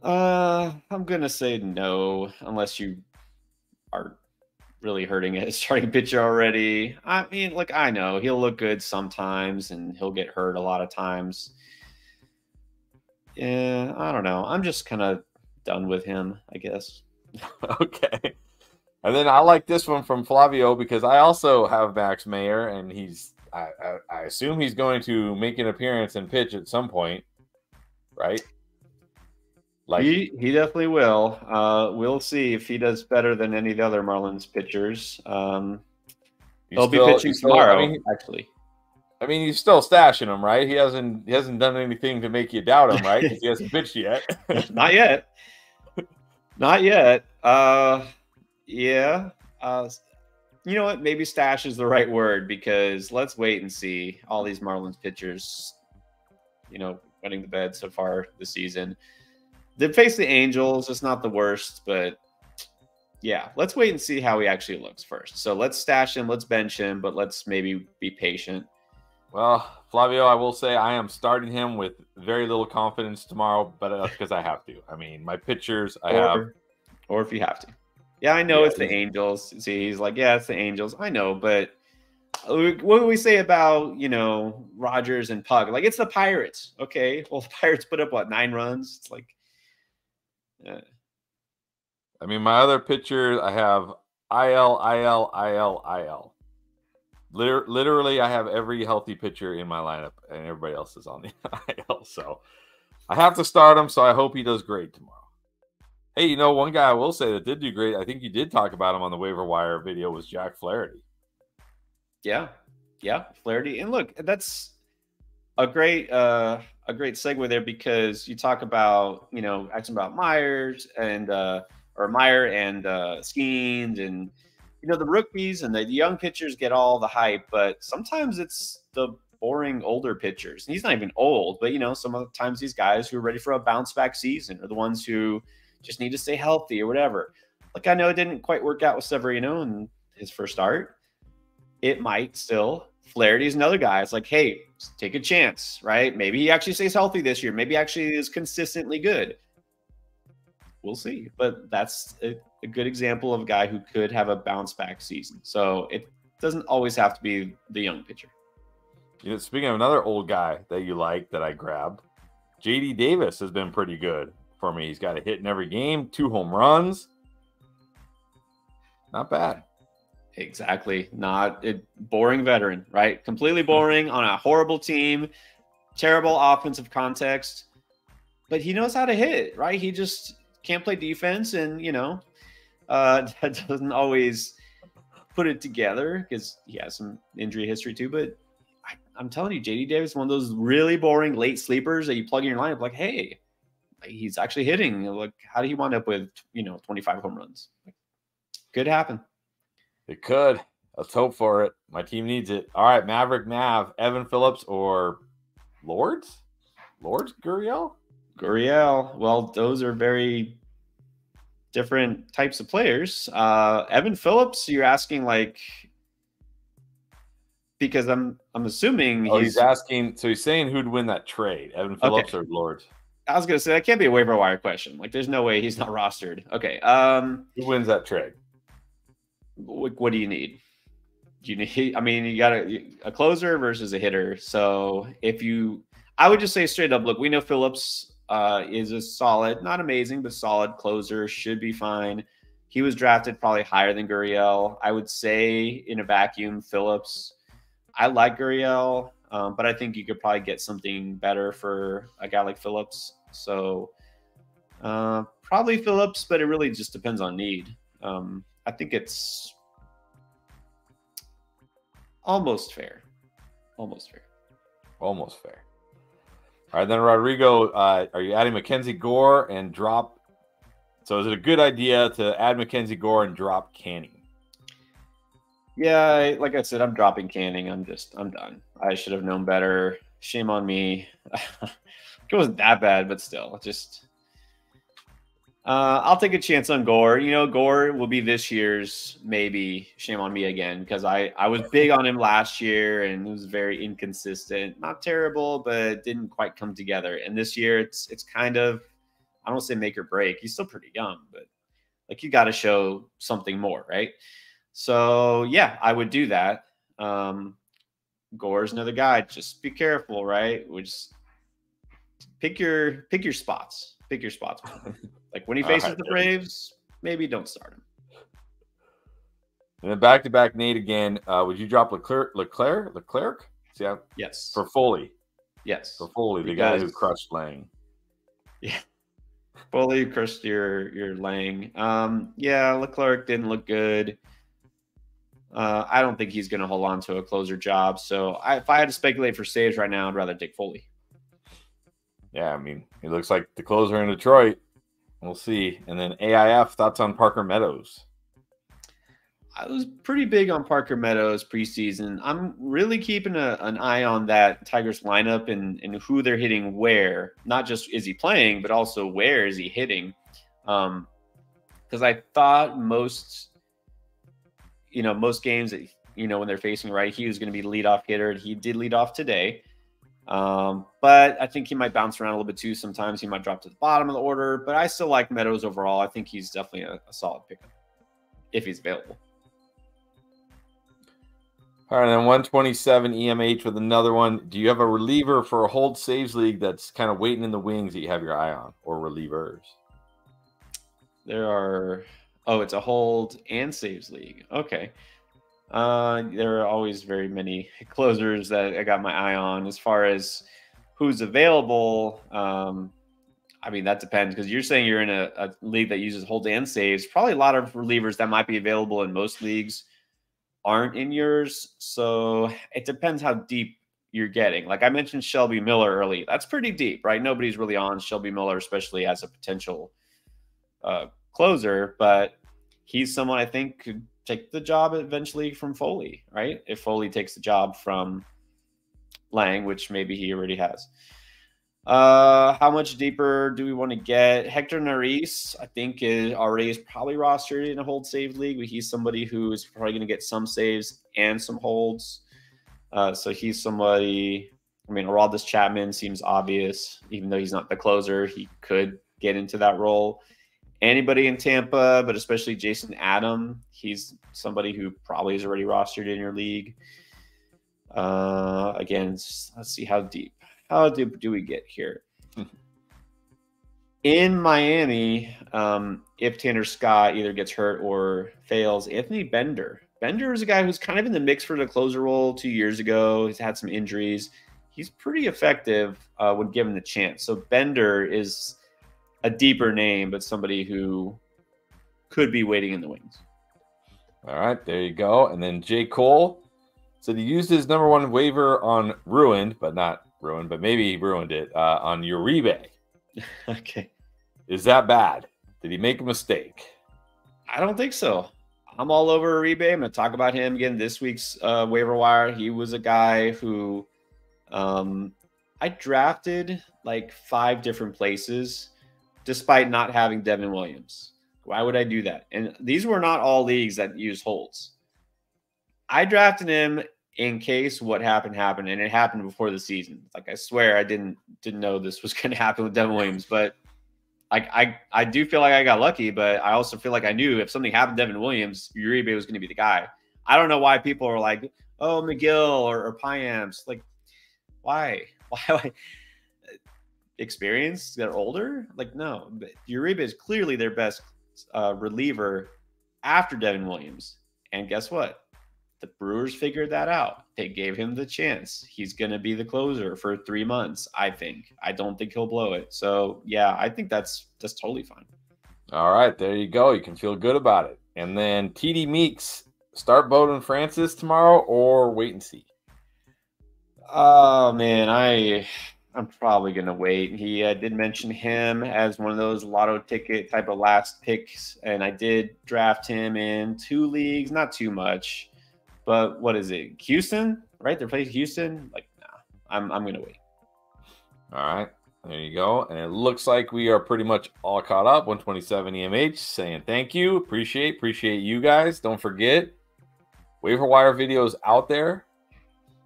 B: Uh, I'm gonna say no, unless you are really hurting it starting pitcher already. I mean, like I know he'll look good sometimes and he'll get hurt a lot of times. Yeah, I don't know. I'm just kind of done with him, I guess.
A: okay. And then I like this one from Flavio because I also have Max Meyer, and he's I, I, I assume he's going to make an appearance and pitch at some point, right?
B: Like he, he definitely will. Uh, we'll see if he does better than any of the other Marlins pitchers. Um, he'll still, be pitching still, tomorrow. I mean, actually,
A: I mean, he's still stashing him, right? He hasn't he hasn't done anything to make you doubt him, right? he hasn't pitched yet.
B: Not yet. Not yet. Uh, yeah. Uh, you know what? Maybe stash is the right word because let's wait and see all these Marlins pitchers. You know, winning the bed so far this season. They face the Angels. It's not the worst, but yeah, let's wait and see how he actually looks first. So let's stash him, let's bench him, but let's maybe be patient.
A: Well, Flavio, I will say I am starting him with very little confidence tomorrow, but that's because I have to. I mean, my pitchers, I or, have.
B: Or if you have to. Yeah, I know yeah, it's the Angels. See, he's like, yeah, it's the Angels. I know, but what do we say about you know Rogers and Puk? Like it's the Pirates. Okay, well, the Pirates put up what nine runs. It's like
A: yeah. I mean, my other pitcher, I have IL, IL, IL, IL. Liter- literally, I have every healthy pitcher in my lineup, and everybody else is on the IL. So I have to start him. So I hope he does great tomorrow. Hey, you know, one guy I will say that did do great. I think you did talk about him on the waiver wire video was Jack Flaherty.
B: Yeah, yeah, Flaherty. And look, that's a great uh, a great segue there because you talk about you know asking about Myers and uh, or Meyer and uh, Skenes and you know the rookies and the young pitchers get all the hype, but sometimes it's the boring older pitchers. And he's not even old, but you know some of the times these guys who are ready for a bounce back season are the ones who just need to stay healthy or whatever. Like I know it didn't quite work out with Severino in his first start. It might still. Flaherty's another guy. It's like, hey, take a chance, right? Maybe he actually stays healthy this year. Maybe actually is consistently good. We'll see. But that's a, a good example of a guy who could have a bounce back season. So it doesn't always have to be the young pitcher.
A: You know, speaking of another old guy that you like that I grabbed, JD Davis has been pretty good for me. He's got a hit in every game, two home runs. Not bad.
B: Exactly. Not a boring veteran, right? Completely boring on a horrible team, terrible offensive context. But he knows how to hit, right? He just can't play defense and, you know, uh, that doesn't always put it together because he has some injury history too. But I, am telling you, JD Davis, one of those really boring late sleepers that you plug in your lineup, like, hey, he's actually hitting. Like, how do he wind up with, you know, 25 home runs? Could happen.
A: It could. Let's hope for it. My team needs it. All right, Maverick Mav, Evan Phillips, or Lourdes? Lourdes Gurriel?
B: Gurriel. Well, those are very different types of players. Uh, Evan Phillips, you're asking like because I'm I'm assuming
A: oh, he's, he's, asking. So he's saying who'd win that trade, Evan Phillips okay. or Lourdes?
B: I was gonna say that can't be a waiver wire question. Like, there's no way he's not rostered. Okay. Um,
A: who wins that trade?
B: What, what do you need? You need, I mean, you got a, a closer versus a hitter. So if you, I would just say straight up, look, we know Phillips uh, is a solid, not amazing, but solid closer, should be fine. He was drafted probably higher than Gurriel. I would say in a vacuum, Phillips. I like Gurriel, um, but I think you could probably get something better for a guy like Phillips. So uh, probably Phillips, but it really just depends on need. Um, I think it's almost fair. Almost fair.
A: Almost fair. All right, then Rodrigo, uh, are you adding Mackenzie Gore and drop? So is it a good idea to add Mackenzie Gore and drop Canning?
B: Yeah, like I said, I'm dropping Canning. I'm just, I'm done. I should have known better. Shame on me. it wasn't that bad, but still, just uh, I'll take a chance on Gore. You know, Gore will be this year's maybe. Shame on me again because I I was big on him last year and it was very inconsistent. Not terrible, but didn't quite come together. And this year, it's it's kind of I don't say make or break. He's still pretty young, but like you got to show something more, right? So yeah, I would do that. Um, Gore's another guy. Just be careful, right? We just pick your pick your spots. Pick your spots. Like when he faces right, the Braves, maybe don't start him.
A: And then back to back Nate again. Uh, would you drop Leclerc? Leclerc? Leclerc? See how?
B: Yes.
A: For Foley.
B: Yes.
A: For Foley, because, the guy who crushed Lange.
B: Yeah. Foley crushed your your Lange. Um, yeah, Leclerc didn't look good. Uh, I don't think he's going to hold on to a closer job. So I, if I had to speculate for saves right now, I'd rather take Foley.
A: Yeah, I mean, he looks like the closer in Detroit. We'll see. And then AIF thoughts on Parker Meadows.
B: I was pretty big on Parker Meadows preseason. I'm really keeping a, an eye on that Tigers lineup and, and who they're hitting where. Not just is he playing, but also where is he hitting. Um, because I thought most, you know, most games that you know when they're facing right, he was going to be the leadoff hitter. and He did lead off today. Um, but I think he might bounce around a little bit too. Sometimes he might drop to the bottom of the order, but I still like Meadows overall. I think he's definitely a, a solid pickup if he's available.
A: All right, then 127 EMH with another one. Do you have a reliever for a hold saves league that's kind of waiting in the wings that you have your eye on, or relievers?
B: There are. Oh, it's a hold and saves league. Okay. Uh, there are always very many closers that I got my eye on. As far as who's available, um, I mean that depends because you're saying you're in a, a, league that uses hold and saves. Probably a lot of relievers that might be available in most leagues aren't in yours. So it depends how deep you're getting. Like I mentioned Shelby Miller early. That's pretty deep, right? Nobody's really on Shelby Miller, especially as a potential uh, closer, but he's someone I think could take the job eventually from Foley, right? If Foley takes the job from Lange, which maybe he already has. Uh, how much deeper do we want to get? Hector Neris, I think, is already is probably rostered in a hold save league, he's somebody who is probably going to get some saves and some holds. Uh, so he's somebody. I mean, Aroldis Chapman seems obvious, even though he's not the closer. He could get into that role. Anybody in Tampa, but especially Jason Adam, he's somebody who probably is already rostered in your league. Uh, again, let's see how deep. How deep do we get here? in Miami, um, if Tanner Scott either gets hurt or fails, Anthony Bender Bender is a guy who's kind of in the mix for the closer role two years ago. He's had some injuries. He's pretty effective uh, when given the chance. So Bender is a deeper name, but somebody who could be waiting in the wings.
A: All right, there you go. And then J. Cole said he used his number one waiver on ruined, but not ruined, but maybe he ruined it uh, on Uribe.
B: okay.
A: Is that bad? Did he make a mistake?
B: I don't think so. I'm all over Uribe. I'm going to talk about him again this week's uh, waiver wire. He was a guy who um, I drafted like five different places despite not having Devin Williams. Why would I do that? And these were not all leagues that use holds. I drafted him in case what happened happened, and it happened before the season. Like I swear, I didn't didn't know this was going to happen with Devin Williams, but like I I do feel like I got lucky, but I also feel like I knew if something happened to Devin Williams, Uribe was going to be the guy. I don't know why people are like, oh Megill or, or Payamps. Like, why? Why? Experience? They're older. Like, no. But Uribe is clearly their best uh, reliever after Devin Williams. And guess what? The Brewers figured that out. They gave him the chance. He's going to be the closer for three months. I think. I don't think he'll blow it. So yeah, I think that's that's totally fine.
A: All right, there you go. You can feel good about it. And then TD Meeks, start Bowden Francis tomorrow or wait and see.
B: Oh man, I I'm probably gonna wait. He uh, did mention him as one of those lotto ticket type of last picks, and I did draft him in two leagues, not too much. But what is it? Houston, right? They're playing Houston. Like, nah, I'm I'm gonna wait.
A: All right. There you go. And it looks like we are pretty much all caught up. 127 EMH saying thank you. Appreciate, appreciate you guys. Don't forget, waiver wire videos out there.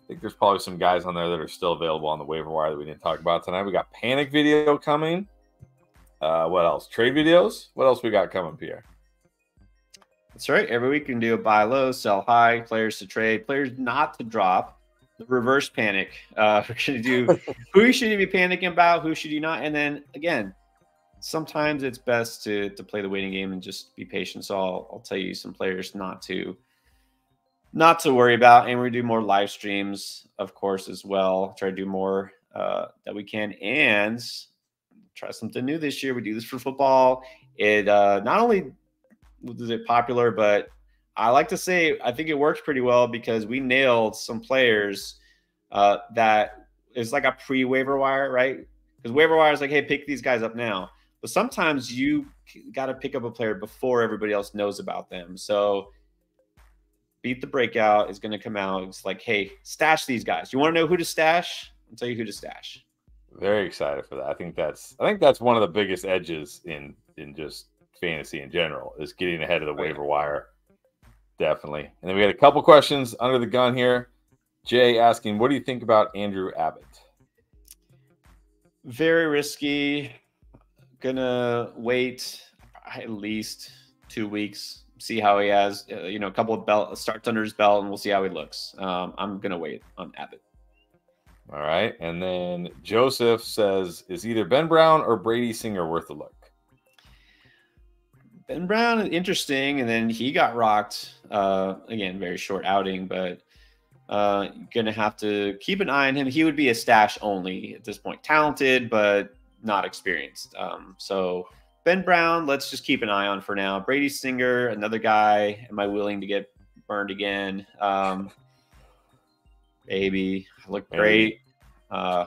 A: I think there's probably some guys on there that are still available on the waiver wire that we didn't talk about tonight. We got panic video coming. Uh, what else? Trade videos. What else we got coming, Pierre?
B: That's right. Every week you can do a buy low, sell high, players to trade, players not to drop, The reverse panic. Uh, we're to do who should you be panicking about, who should you not, and then again, sometimes it's best to to play the waiting game and just be patient. So I'll, I'll tell you some players not to not to worry about, and we do more live streams, of course, as well. Try to do more uh, that we can, and try something new this year. We do this for football. It uh, not only was it popular, but I like to say I think it works pretty well because we nailed some players uh, that is like a pre waiver wire, right? Because waiver wire is like, hey, pick these guys up now. But sometimes you got to pick up a player before everybody else knows about them. So beat the breakout is going to come out. It's like, hey, stash these guys. You want to know who to stash? I'll tell you who to stash.
A: Very excited for that. I think that's I think that's one of the biggest edges in in just fantasy in general is getting ahead of the oh, waiver wire. Definitely. And then we had a couple questions under the gun here. Jay asking, what do you think about Andrew Abbott?
B: Very risky. Gonna wait at least two weeks, see how he has, uh, you know, a couple of belt starts under his belt, and we'll see how he looks. Um, I'm gonna wait on Abbott.
A: All right, and then Joseph says, is either Ben Brown or Brady Singer worth a look?
B: Ben Brown, interesting, and then he got rocked. Uh, again, very short outing, but uh, gonna have to keep an eye on him. He would be a stash only at this point. Talented, but not experienced. Um, so Ben Brown, let's just keep an eye on for now. Brady Singer, another guy. Am I willing to get burned again? Um, Maybe look great. Uh,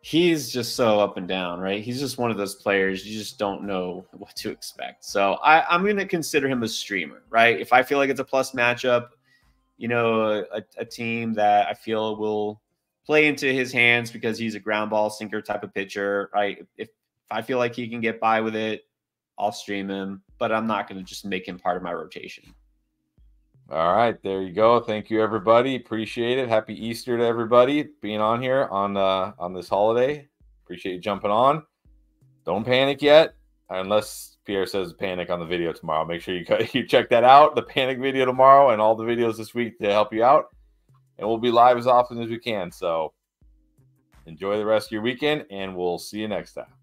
B: he's just so up and down, right? He's just one of those players you just don't know what to expect. So I, I'm going to consider him a streamer, right? If I feel like it's a plus matchup, you know, a, a team that I feel will play into his hands because he's a ground ball sinker type of pitcher, right? If, if I feel like he can get by with it, I'll stream him, but I'm not going to just make him part of my rotation.
A: All right, there you go. Thank you, everybody. Appreciate it. Happy Easter to everybody being on here on uh, on this holiday. Appreciate you jumping on. Don't panic yet, unless Pierre says panic on the video tomorrow. Make sure you you check that out, the panic video tomorrow, and all the videos this week to help you out. And we'll be live as often as we can. So enjoy the rest of your weekend, and we'll see you next time.